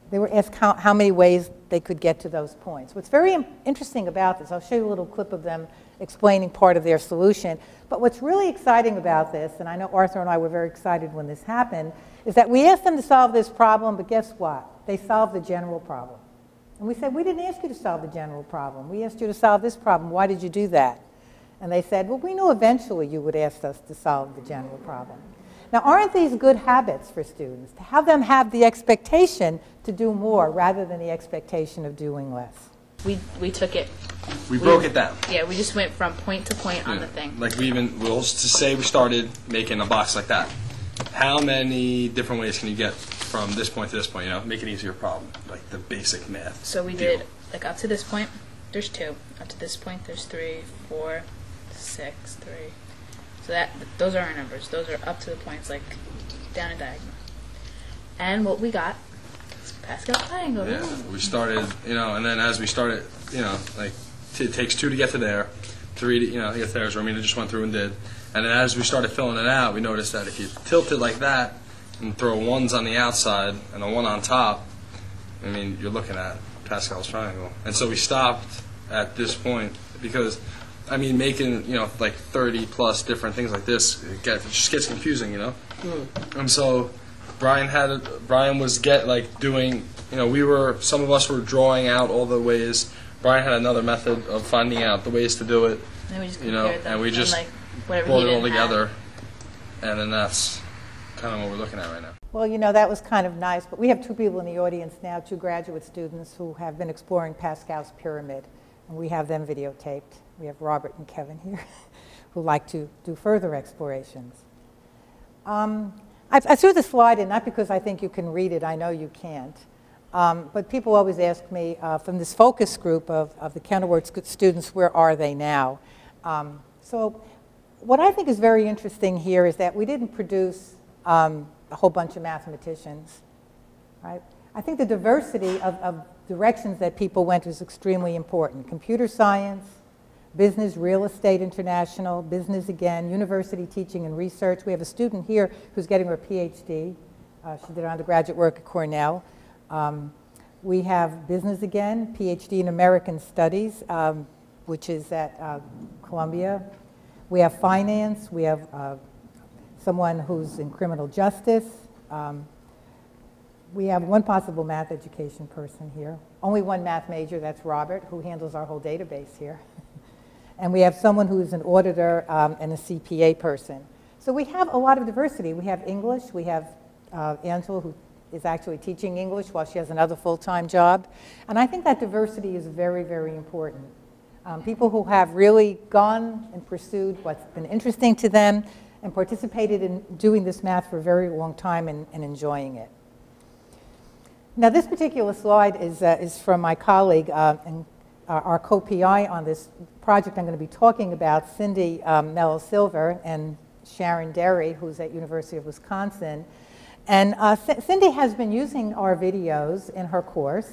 they were asked how, how many ways they could get to those points. What's very interesting about this, I'll show you a little clip of them explaining part of their solution. But what's really exciting about this, and I know Arthur and I were very excited when this happened, is that we asked them to solve this problem, but guess what? They solved the general problem. And we said, we didn't ask you to solve the general problem. We asked you to solve this problem. Why did you do that? And they said, well, we knew eventually you would ask us to solve the general problem. Now, aren't these good habits for students? To have them have the expectation to do more rather than the expectation of doing less. We, we took it. We broke it down. Yeah, we just went from point to point on the thing. Like we even, we'll to say we started making a box like that. How many different ways can you get from this point to this point? You know, make an easier problem, like the basic math. So we deal. did, like up to this point, there's two. Up to this point, there's three, four, six, three. So that those are our numbers. Those are up to the points, like down a diagonal. And what we got Pascal triangle. Yeah, we started, you know, and then as we started, you know, like t- it takes two to get to there, three to, you know, get there, as Romina just went through and did. And then as we started filling it out, we noticed that if you tilt it like that and throw ones on the outside and a one on top, I mean, you're looking at Pascal's triangle. And so we stopped at this point because, I mean, making, you know, like 30 plus different things like this, it, get, it just gets confusing, you know? Hmm. And so Brian had Brian was get like doing you know we were some of us were drawing out all the ways. Brian had another method of finding out the ways to do it. And we just you know, and we just like, whatever brought he it all didn't have. together, and then that's kind of what we're looking at right now. Well, you know, that was kind of nice, but we have two people in the audience now, two graduate students who have been exploring Pascal's pyramid, and we have them videotaped. We have Robert and Kevin here [laughs] who like to do further explorations. Um, I, I threw the slide in not because I think you can read it, I know you can't, um, but people always ask me uh, from this focus group of, of the Kenilworth students, where are they now? Um, so what I think is very interesting here is that we didn't produce um, a whole bunch of mathematicians, right? I think the diversity of, of directions that people went was extremely important. Computer science, business, real estate international, business again, university teaching and research. We have a student here who's getting her PhD. Uh, she did undergraduate work at Cornell. Um, we have business again, PhD in American Studies, um, which is at uh, Columbia. We have finance. We have uh, someone who's in criminal justice. Um, we have one possible math education person here. Only one math major, that's Robert, who handles our whole database here. And we have someone who's an auditor um, and a CPA person. So we have a lot of diversity. We have English. We have uh, Angela, who is actually teaching English while she has another full-time job. And I think that diversity is very, very important. Um, people who have really gone and pursued what's been interesting to them and participated in doing this math for a very long time and, and enjoying it. Now, this particular slide is, uh, is from my colleague uh, and uh, our co-PI on this project I'm going to be talking about, Cindy um, Hmelo-Silver and Sharon Derry, who's at University of Wisconsin. And uh, Cindy has been using our videos in her course,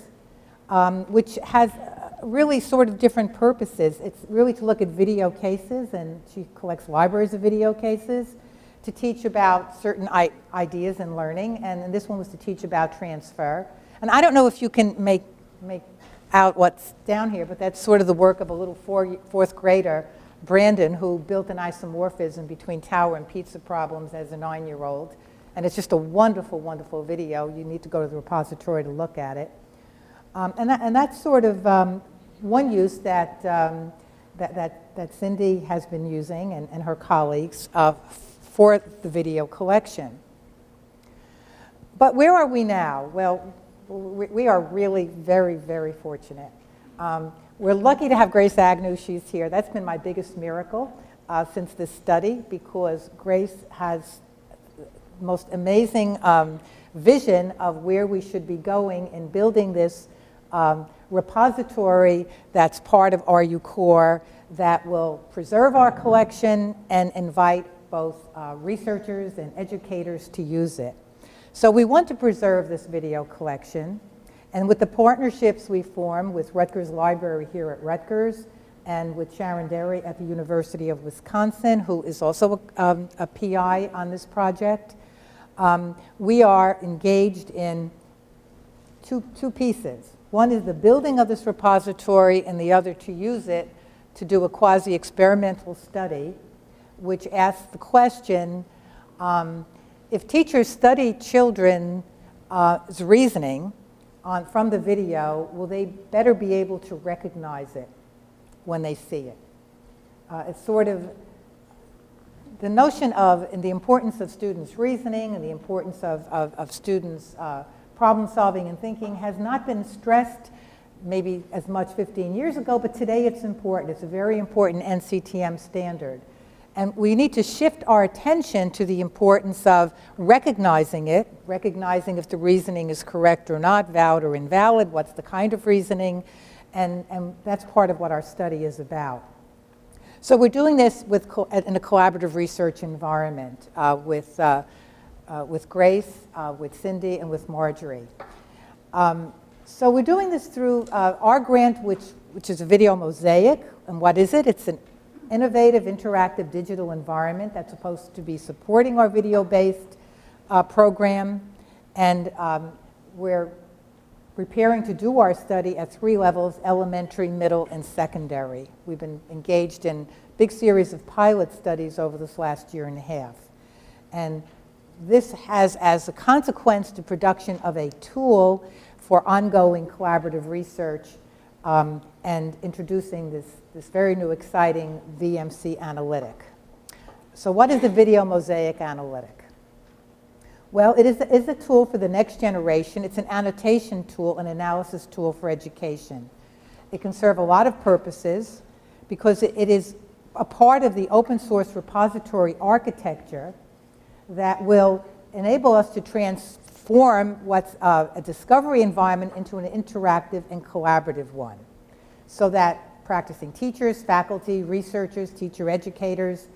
um, which has uh, really sort of different purposes. It's really to look at video cases, and she collects libraries of video cases to teach about certain ideas in learning, and this one was to teach about transfer. And I don't know if you can make, make out what's down here, but that's sort of the work of a little four, fourth grader, Brandon, who built an isomorphism between tower and pizza problems as a nine-year-old. And it's just a wonderful, wonderful video. You need to go to the repository to look at it. Um, and, that, and that's sort of um, one use that, um, that, that, that, Cindy has been using and, and her colleagues uh, for the video collection. But where are we now? Well, we, are really very, very fortunate. Um, we're lucky to have Grace Agnew. She's here. That's been my biggest miracle uh, since this study because Grace has most amazing um, vision of where we should be going in building this um, repository that's part of RU Core that will preserve our collection and invite both uh, researchers and educators to use it. So we want to preserve this video collection. And with the partnerships we form with Rutgers Library here at Rutgers and with Sharon Derry at the University of Wisconsin, who is also a, um, a PI on this project, um, we are engaged in two, two pieces. One is the building of this repository, and the other to use it to do a quasi-experimental study, which asks the question, um, if teachers study children's uh, reasoning on, from the video, will they better be able to recognize it when they see it? Uh, it's sort of the notion of and the importance of students' reasoning and the importance of, of, of students' uh, problem solving and thinking has not been stressed maybe as much 15 years ago, but today it's important. It's a very important NCTM standard. And we need to shift our attention to the importance of recognizing it, recognizing if the reasoning is correct or not, valid or invalid, what's the kind of reasoning, and, and that's part of what our study is about. So we're doing this with, in a collaborative research environment uh, with uh, uh, with Grace, uh, with Cindy, and with Marjorie. Um, so we're doing this through uh, our grant, which, which is a video mosaic. And what is it? It's an innovative, interactive digital environment that's supposed to be supporting our video-based uh, program. And um, we're preparing to do our study at three levels, elementary, middle, and secondary. We've been engaged in big series of pilot studies over this last year and a half. And this has as a consequence the production of a tool for ongoing collaborative research um, and introducing this, this very new exciting VMC analytic. So what is the video mosaic analytic? Well, it is, is a tool for the next generation. It's an annotation tool, an analysis tool for education. It can serve a lot of purposes because it, it is a part of the open source repository architecture that will enable us to transform what's uh, a discovery environment into an interactive and collaborative one so that practicing teachers, faculty, researchers, teacher educators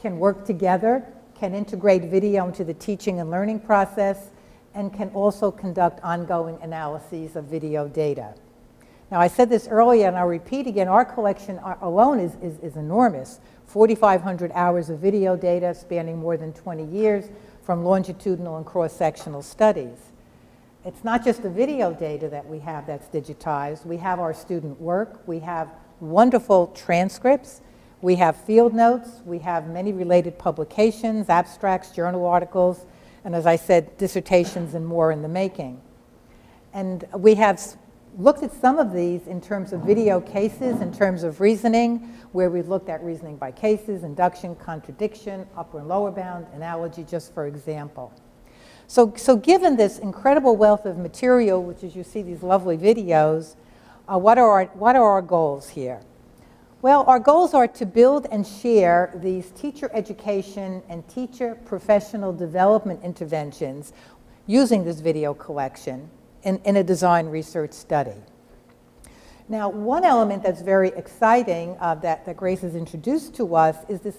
can work together can integrate video into the teaching and learning process, and can also conduct ongoing analyses of video data. Now, I said this earlier, and I'll repeat again, our collection alone is, is, is enormous. 4,500 hours of video data spanning more than 20 years from longitudinal and cross-sectional studies. It's not just the video data that we have that's digitized. We have our student work. We have wonderful transcripts. We have field notes, we have many related publications, abstracts, journal articles, and as I said, dissertations and more in the making. And we have looked at some of these in terms of video cases, in terms of reasoning, where we've looked at reasoning by cases, induction, contradiction, upper and lower bound, analogy, just for example. So, so given this incredible wealth of material, which as you see these lovely videos, uh, what, are our, what are our goals here? Well, our goals are to build and share these teacher education and teacher professional development interventions using this video collection in, in a design research study. Now, one element that's very exciting uh, that, that Grace has introduced to us is this,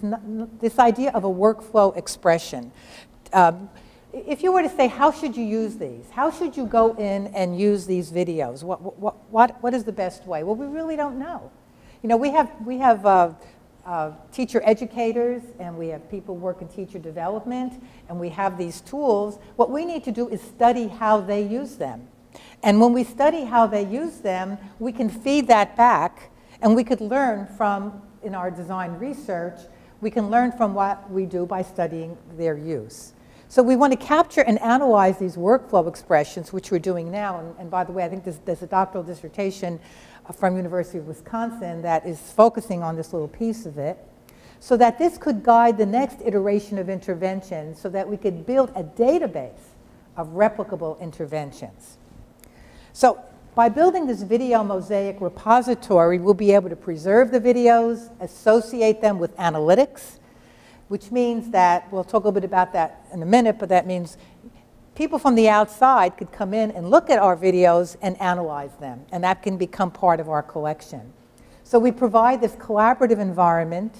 this idea of a workflow expression. Um, if you were to say, how should you use these? How should you go in and use these videos? What, what, what, what is the best way? Well, we really don't know. You know, we have, we have uh, uh, teacher educators and we have people work in teacher development and we have these tools. What we need to do is study how they use them. And when we study how they use them, we can feed that back and we could learn from, in our design research, we can learn from what we do by studying their use. So we want to capture and analyze these workflow expressions, which we're doing now. And, and by the way, I think there's, there's a doctoral dissertation uh, from University of Wisconsin that is focusing on this little piece of it, so that this could guide the next iteration of intervention so that we could build a database of replicable interventions. So by building this video mosaic repository, we'll be able to preserve the videos, associate them with analytics, which means that, we'll talk a little bit about that in a minute, but that means people from the outside could come in and look at our videos and analyze them, and that can become part of our collection. So we provide this collaborative environment,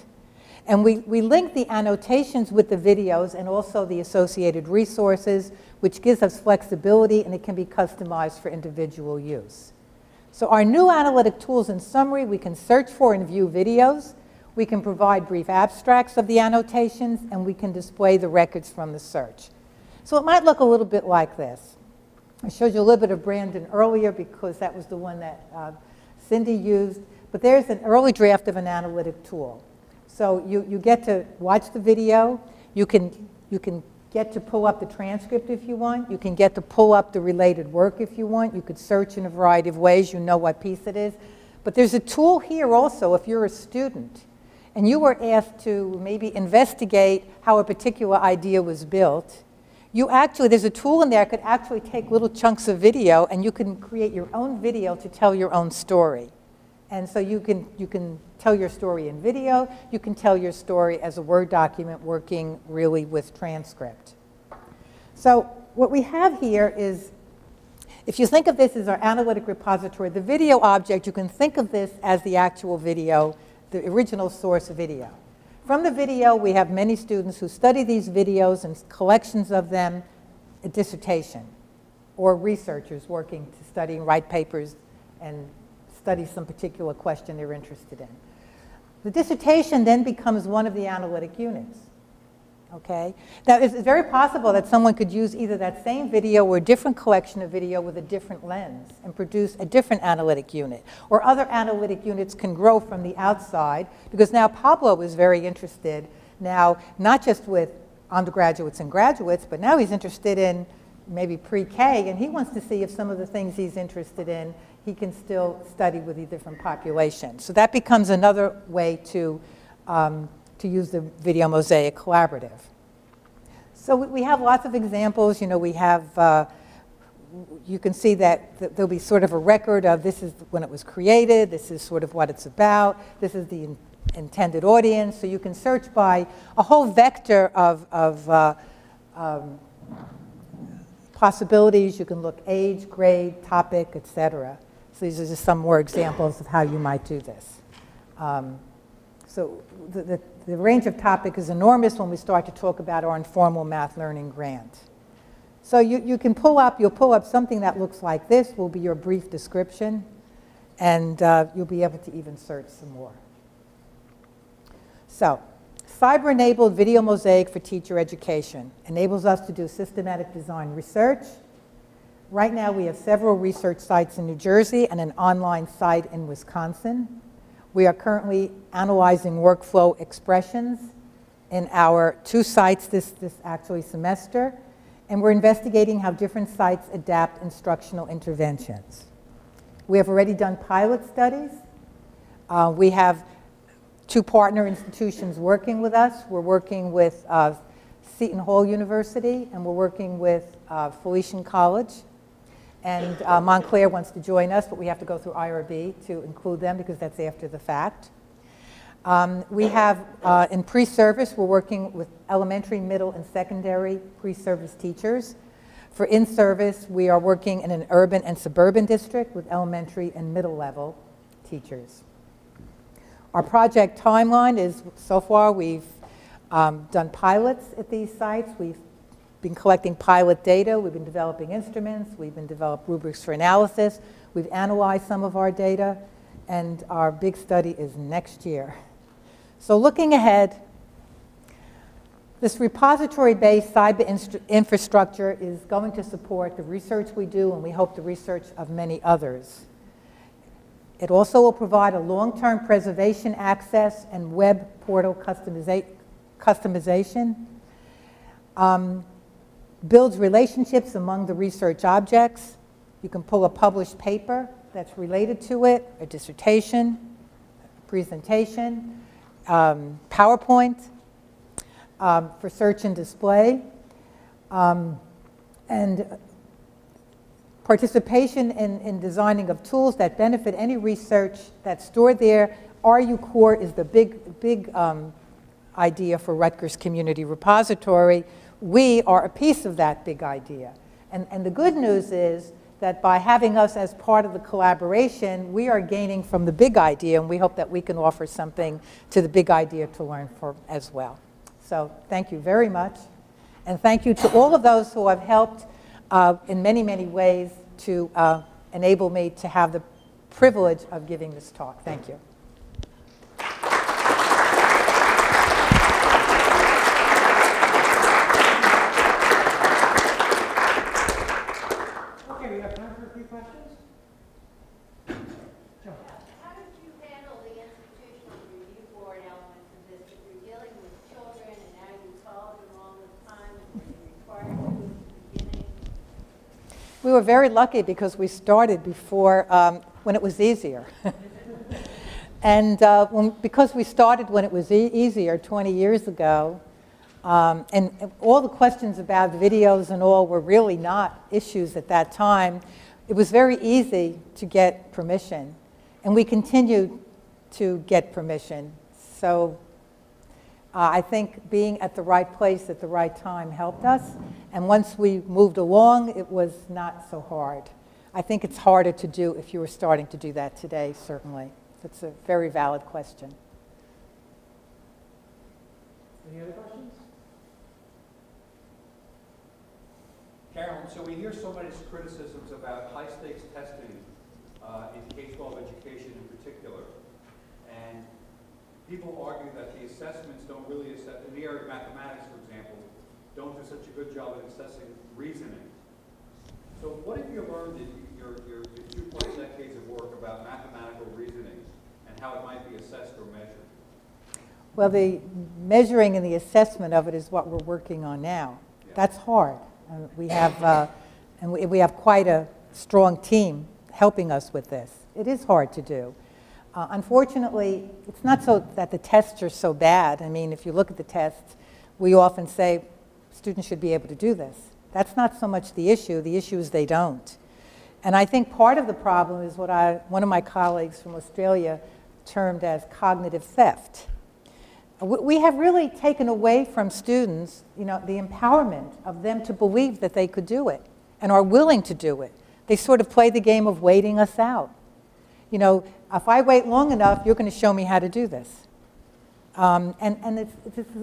and we, we link the annotations with the videos and also the associated resources, which gives us flexibility and it can be customized for individual use. So our new analytic tools in summary, we can search for and view videos, we can provide brief abstracts of the annotations, and we can display the records from the search. So it might look a little bit like this. I showed you a little bit of Brandon earlier because that was the one that uh, Cindy used. But there's an early draft of an analytic tool. So you, you get to watch the video. You can, you can get to pull up the transcript if you want. You can get to pull up the related work if you want. You could search in a variety of ways. You know what piece it is. But there's a tool here also if you're a student and you were asked to maybe investigate how a particular idea was built you actually, there's a tool in there that could actually take little chunks of video and you can create your own video to tell your own story. And so you can, you can tell your story in video, you can tell your story as a Word document working really with transcript. So what we have here is, if you think of this as our analytic repository, the video object, you can think of this as the actual video, the original source video. From the video, we have many students who study these videos and collections of them, a dissertation, or researchers working to study and write papers and study some particular question they're interested in. The dissertation then becomes one of the analytic units. Okay? Now, it's very possible that someone could use either that same video or a different collection of video with a different lens and produce a different analytic unit. Or other analytic units can grow from the outside because now Pablo is very interested now, not just with undergraduates and graduates, but now he's interested in maybe pre-K and he wants to see if some of the things he's interested in he can still study with a different population. So that becomes another way to um, to use the Video Mosaic Collaborative. So we- have lots of examples, you know, we have, uh, you can see that th- there'll be sort of a record of this is when it was created, this is sort of what it's about, this is the in- intended audience, so you can search by a whole vector of, of uh, um, possibilities. You can look age, grade, topic, etc. So these are just some more examples of how you might do this. Um, so the, the, the range of topic is enormous when we start to talk about our informal math learning grant. So you, you can pull up, you'll pull up something that looks like this, will be your brief description, and uh, you'll be able to even search some more. So, cyber-enabled video mosaic for teacher education enables us to do systematic design research. Right now we have several research sites in New Jersey and an online site in Wisconsin. We are currently analyzing workflow expressions in our two sites this, this actually semester, and we're investigating how different sites adapt instructional interventions. We have already done pilot studies. Uh, we have two partner institutions working with us. We're working with uh, Seton Hall University, and we're working with uh, Felician College. And uh, Montclair wants to join us, but we have to go through IRB to include them because that's after the fact. Um, we have, uh, in pre-service, we're working with elementary, middle, and secondary pre-service teachers. For in-service, we are working in an urban and suburban district with elementary and middle level teachers. Our project timeline is, so far, we've um, done pilots at these sites. We've been collecting pilot data. We've been developing instruments. We've been developing rubrics for analysis. We've analyzed some of our data. And our big study is next year. So looking ahead, this repository-based cyber infrastructure is going to support the research we do, and we hope the research of many others. It also will provide a long-term preservation access and web portal customiza customization, um, builds relationships among the research objects. You can pull a published paper that's related to it, a dissertation, presentation, um, PowerPoint um, for search and display. Um, and participation in, in designing of tools that benefit any research that's stored there. RUCORE is the big, big um, idea for Rutgers Community Repository. We are a piece of that big idea. And, and the good news is that by having us as part of the collaboration, we are gaining from the big idea, and we hope that we can offer something to the big idea to learn from as well. So thank you very much. And thank you to all of those who have helped uh, in many, many ways to uh, enable me to have the privilege of giving this talk. Thank you. Okay, we have time for a few questions? How did you handle the institutional review board elements of this? If you're dealing with children and now you follow them all the time and you're required to at the beginning? We were very lucky because we started before, um, when it was easier. [laughs] and uh, when, because we started when it was e easier 20 years ago, um, and all the questions about videos and all were really not issues at that time, it was very easy to get permission. And we continued to get permission. So uh, I think being at the right place at the right time helped us. And once we moved along, it was not so hard. I think it's harder to do if you were starting to do that today, certainly. That's a very valid question. Any other questions? Carolyn, so we hear so many criticisms about high-stakes testing uh, in K-12 education in particular. And people argue that the assessments don't really assess, in the area of mathematics, for example, don't do such a good job at assessing reasoning. So what have you learned in your, your, your two plus decades of work about mathematical reasoning and how it might be assessed or measured? Well, the measuring and the assessment of it is what we're working on now. That's hard. Uh, we have, uh, and we, we have quite a strong team helping us with this. It is hard to do. Uh, unfortunately, it's not so that the tests are so bad. I mean, if you look at the tests, we often say students should be able to do this. That's not so much the issue. The issue is they don't. And I think part of the problem is what I, one of my colleagues from Australia termed as cognitive theft. We we have really taken away from students, you know, the empowerment of them to believe that they could do it and are willing to do it. They sort of play the game of waiting us out. You know, if I wait long enough, you're going to show me how to do this. Um, and and it's,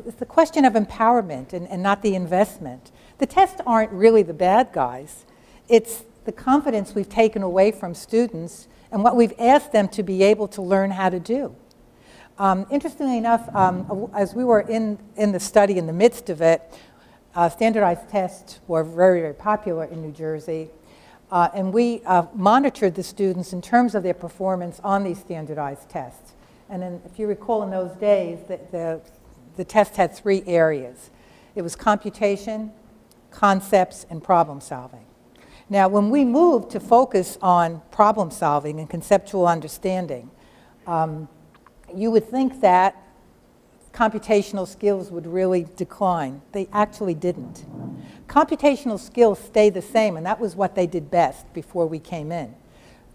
it's, the question of empowerment and, and not the investment. The tests aren't really the bad guys. It's the confidence we've taken away from students and what we've asked them to be able to learn how to do. Um, interestingly enough, um, as we were in, in the study in the midst of it, uh, standardized tests were very, very popular in New Jersey. Uh, and we uh, monitored the students in terms of their performance on these standardized tests. And if you recall, in those days, the, the, the test had three areas. It was computation, concepts, and problem solving. Now, when we moved to focus on problem solving and conceptual understanding, um, you would think that computational skills would really decline. They actually didn't. Computational skills stay the same, and that was what they did best before we came in.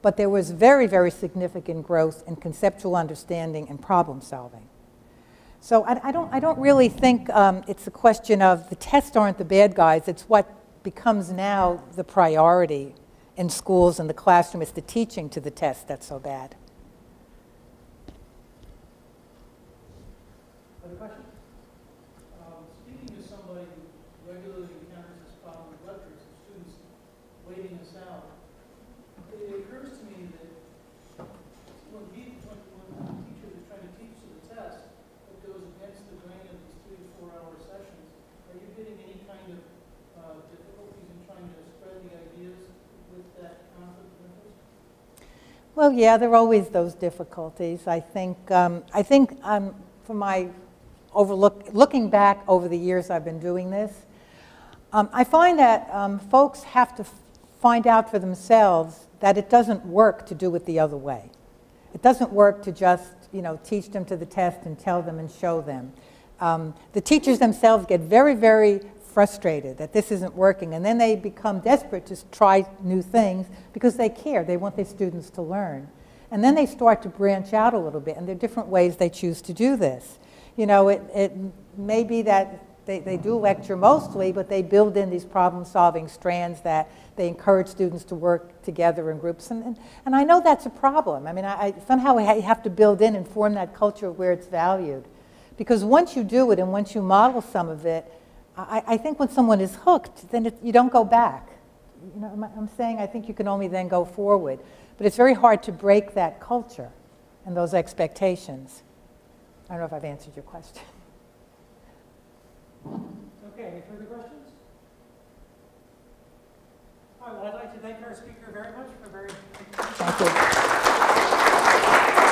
But there was very, very significant growth in conceptual understanding and problem solving. So I, I don't, I don't really think um, it's a question of the tests aren't the bad guys, it's what becomes now the priority in schools and the classroom. It's the teaching to the test that's so bad. Other questions? Um, speaking as somebody who regularly encounters this problem with lectures and students waiting us out, it occurs to me that when, he, when, teacher is trying to teach the test that goes against the grain of these three to four hour sessions, are you getting any kind of uh, difficulties in trying to spread the ideas with that conflict of interest? Well, yeah, there are always those difficulties. I think, um, I think um, from my overlook, looking back over the years I've been doing this, um, I find that um, folks have to find out for themselves that it doesn't work to do it the other way. It doesn't work to just, you know, teach them to the test and tell them and show them. Um, the teachers themselves get very, very frustrated that this isn't working, and then they become desperate to try new things because they care. They want their students to learn. And then they start to branch out a little bit, and there are different ways they choose to do this. You know, it, it may be that they, they do lecture mostly, but they build in these problem solving strands that they encourage students to work together in groups. And, and, and I know that's a problem. I mean, I, I, somehow we have to build in and form that culture where it's valued. Because once you do it and once you model some of it, I, I think when someone is hooked, then it, you don't go back. You know, I'm saying I think you can only then go forward. But it's very hard to break that culture and those expectations. I don't know if I've answered your question. Okay, any further questions? All right, well, I'd like to thank our speaker very much for a very... Thank you.